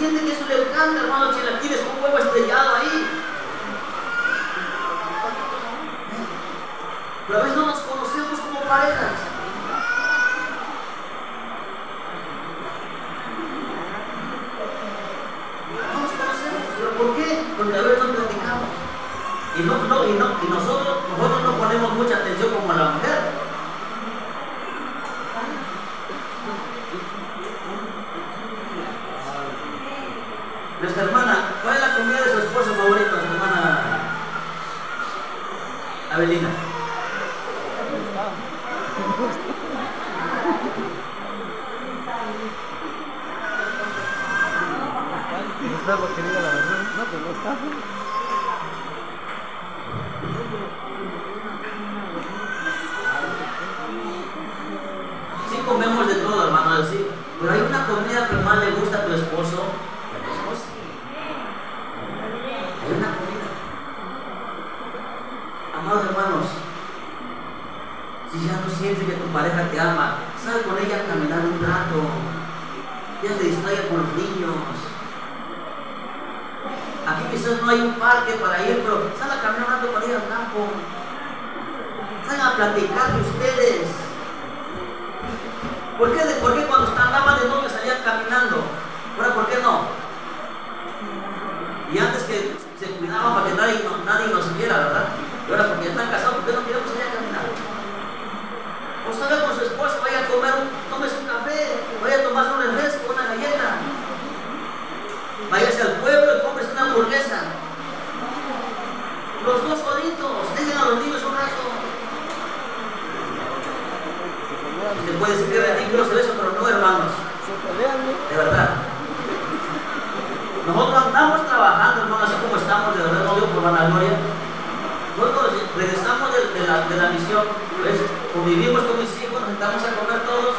Gente que eso le encanta, hermano, chilaquiles con huevo estrellado ahí. Pero a veces no nos conocemos como parejas. No nos conocemos. ¿Pero por qué? Porque a veces no platicamos. Y, no, no, y, no, y nosotros, nosotros no ponemos mucha atención como la mujer. Nuestra hermana, ¿cuál es la comida de su hermana Avelina? Espero que diga la. No, pues no está. Sí comemos de todo, hermano, así. Pero hay una comida que más le gusta a tu esposo que a tu esposa. Hay una comida. Amados hermanos, si ya no sientes que tu pareja te ama, sal con ella a caminar un rato. Se distraiga con los niños. Aquí quizás no hay un parque para ir, pero sal a caminar un rato para ir al campo. Salgan a platicar de. ¿Por qué, por qué cuando andaban de novio salían caminando? Ahora, ¿por qué no? Y antes que se cuidaban para que nadie, no- nadie nos viera, ¿verdad? Y ahora porque ya están casados, ¿por qué no queremos salir a caminar? O salga con su esposa, vaya a comer, un, tómese un café, vaya a tomarse un refresco, una galleta. Váyase al pueblo y cómprese una hamburguesa. Los dos solitos, dejen a los niños un rato. Se pelean. Se puede decir que es ridículo eso, pero no, hermanos. Se pelean, ¿no? De verdad. Nosotros andamos trabajando, hermano, así como estamos, de verdad, no digo por vanagloria. Nosotros regresamos de, la, de la misión, pues, convivimos con mis hijos, nos sentamos a comer todos,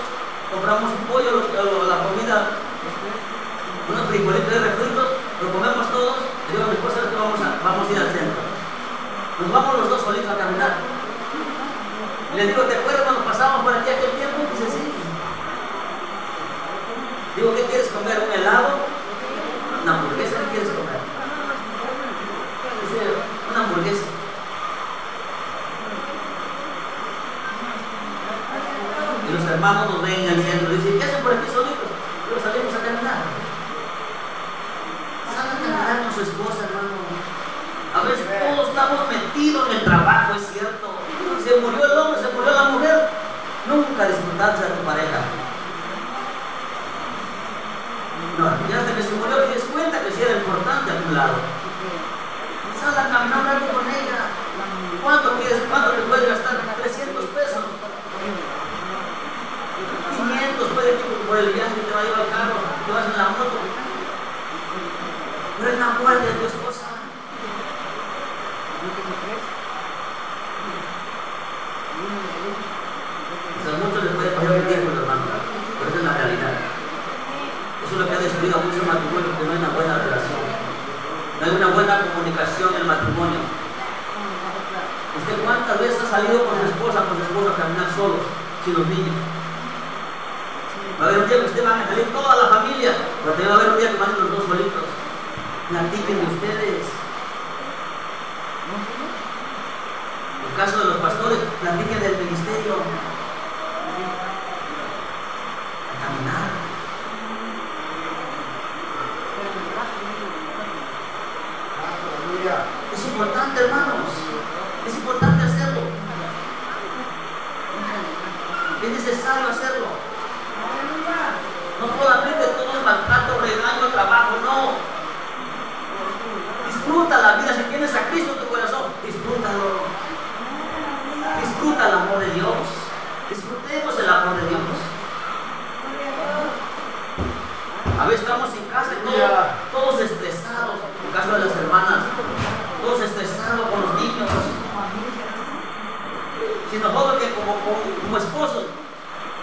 compramos un pollo, lo- lo- la comida, unos frijolitos de refritos, lo comemos todos, y digo a mi esposa que vamos a, vamos a ir al centro. Nos vamos los dos solitos a caminar. Y le digo, ¿te acuerdas cuando pasamos por aquí aquel tiempo? Dice, sí. Digo, ¿qué quieres comer? ¿Un helado? ¿Una hamburguesa? ¿Qué quieres comer? Una hamburguesa. Y los hermanos nos ven en el centro y dicen, ¿qué hacen por aquí solitos? Digo, salimos a caminar. Salgan a caminar con su esposa, hermano. A A veces todos estamos metidos en el trabajo, es cierto. Se murió el hombre, se murió la mujer. Nunca disfrutaste de tu pareja. No, ya hasta que se murió te das cuenta que sí era importante a tu lado. Sal a caminar algo con ella. ¿Cuánto quieres? ¿Cuánto te puedes gastar? 300 pesos. 500 puede que por el viaje que te va a llevar el carro, te vas en la moto. Pero es la muerte de tu esposa. O sea, a muchos les puede pasar el tiempo, hermano, pero esa es la realidad. Eso es lo que ha destruido a muchos matrimonios, que no hay una buena relación. No hay una buena comunicación en el matrimonio. ¿Usted cuántas veces ha salido con su esposa, con su esposo a caminar solos, sin los niños? Va a haber un día que usted va a salir toda la familia, pero también va a haber un día que van los dos solitos. Platiquen de ustedes. En el caso de los pastores, platiquen del ministerio. A caminar. Aleluya. Es importante, hermanos. Es importante hacerlo. Es necesario hacerlo. No solamente todo es maltrato, regaño, trabajo, no. Disfruta la vida. Si tienes a Cristo en tu corazón, disfrútalo. Disfruta el amor de Dios. Disfrutemos el amor de Dios. A veces estamos en casa y todos, todos estresados. En el caso de las hermanas, todos estresados con los niños. Si nosotros que como, como, como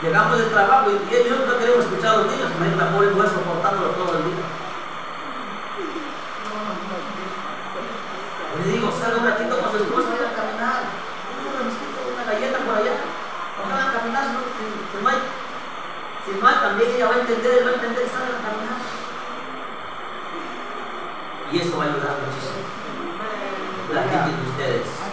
llegamos del trabajo y, y ellos no queremos escuchar a los niños, me la pobre mujer soportándolo todo el día. Le digo, salga un ratito con su esposa, vayan a caminar. Una galleta por allá. Vayan a caminar, si no, si, si también ella va a entender, va a entender, salgan a caminar. Y eso va a ayudar muchísimo. Platiquen de ustedes.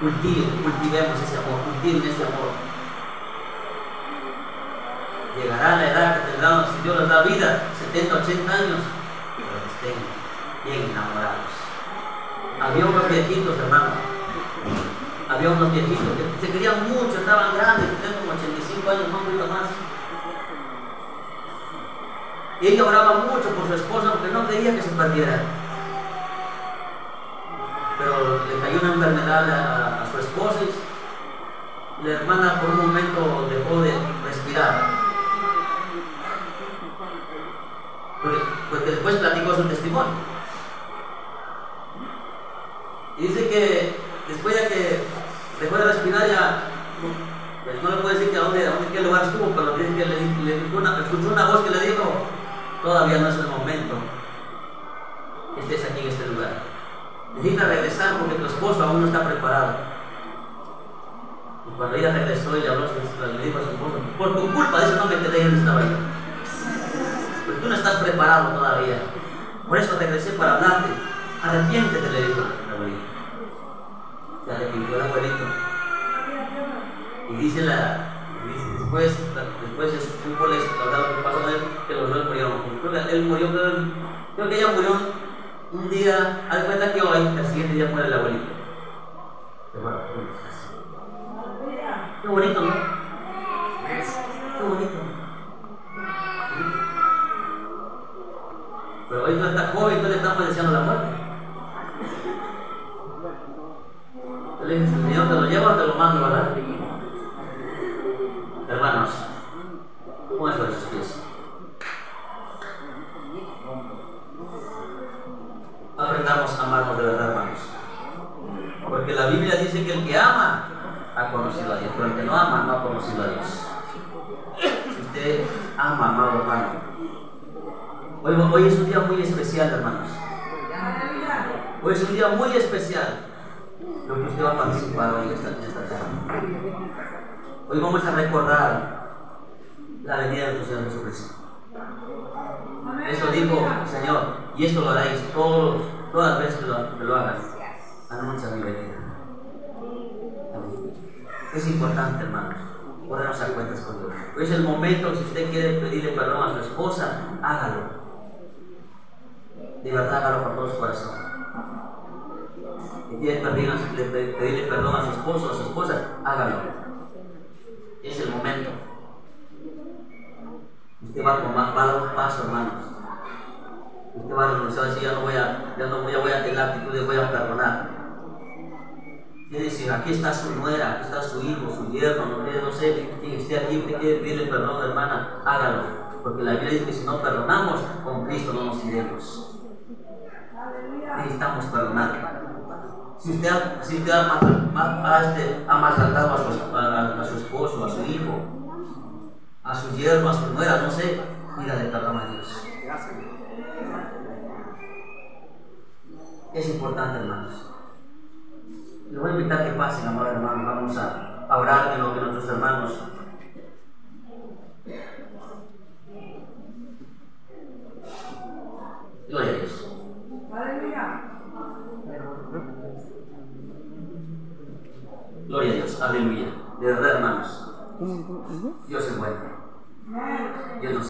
Cultiven, cultivemos ese amor, cultiven ese amor. Llegará la edad que tendrán, si Dios les da vida, 70, 80 años, pero que estén bien enamorados. Había unos viejitos, hermano. Había unos viejitos que se querían mucho, estaban grandes, tenían como 85 años, no mucho más. Y ella oraba mucho por su esposa porque no quería que se perdiera. Pero le cayó una enfermedad a, su esposa y la hermana por un momento dejó de respirar. Porque, después platicó su testimonio. Y dice que después de que dejó de respirar ya, pues no le puede decir que a dónde, a dónde qué lugar estuvo, pero dice que le, le una, escuchó una voz que le dijo, todavía no es el momento que estés aquí en este lugar. Necesita regresar porque tu esposo aún no está preparado. Y cuando ella regresó y le habló, le dijo a su esposo, por tu culpa, dice, no me quedé donde estaba yo. Porque tú no estás preparado todavía. Por eso regresé para hablarte. Arrepiéntete, le dijo el abuelito. Se arrepintió el abuelito. Y dice la. después, después supo les lo que pasó con él, que los dos murieron. Creo que él murió, creo que ella murió un día, haz cuenta que hoy, el siguiente día muere el abuelito. Qué bonito, ¿no? Qué bonito. Pero hoy no está joven, no le estamos deseando la muerte. Le dije, Señor, ¿te lo llevo o te lo mando, verdad? Hermanos, ¿cómo es sus pies? Aprendamos a amarnos de verdad, hermanos. Porque la Biblia dice que el que ama ha conocido a Dios, pero el que no ama no ha conocido a Dios. Si usted ama, amado hermano, hoy, hoy es un día muy especial, hermanos. Hoy es un día muy especial lo que usted va a participar hoy en esta, esta tarde. Hoy vamos a recordar la venida de nuestro Señor Jesucristo. Eso dijo el Señor, y esto lo haréis todos, todas las veces que lo, que lo hagan. Anuncia mi venida. Es importante, hermanos, ponernos a cuentas con Dios. Hoy es el momento, si usted quiere pedirle perdón a su esposa, hágalo. de verdad hágalo por todo su corazón. Si quiere pedirle perdón a su esposo o a su esposa, hágalo. Es el momento. Usted va a tomar, va a dar un paso, hermanos. Usted va a renunciar a decir, ya no voy a, ya no voy a, voy a tener actitud de voy a perdonar. Quiere decir, aquí está su nuera, aquí está su hijo, su yerno, no, sé quién esté aquí, usted quiere pedirle perdón, hermana, hágalo. Porque la Biblia dice que si no perdonamos, con Cristo no nos iremos. Necesitamos perdonar. Si usted, si usted este, ha maltratado a su, esposo, a su hijo, a su yerno, a su nuera, no sé, pídale perdón a Dios. Es importante, hermanos. Les voy a invitar que pasen, amados hermanos. Vamos a, a orar en lo que nuestros hermanos. Gloria a Dios. Aleluya. Gloria a Dios. Aleluya. De verdad, hermanos. Dios es bueno. Dios nos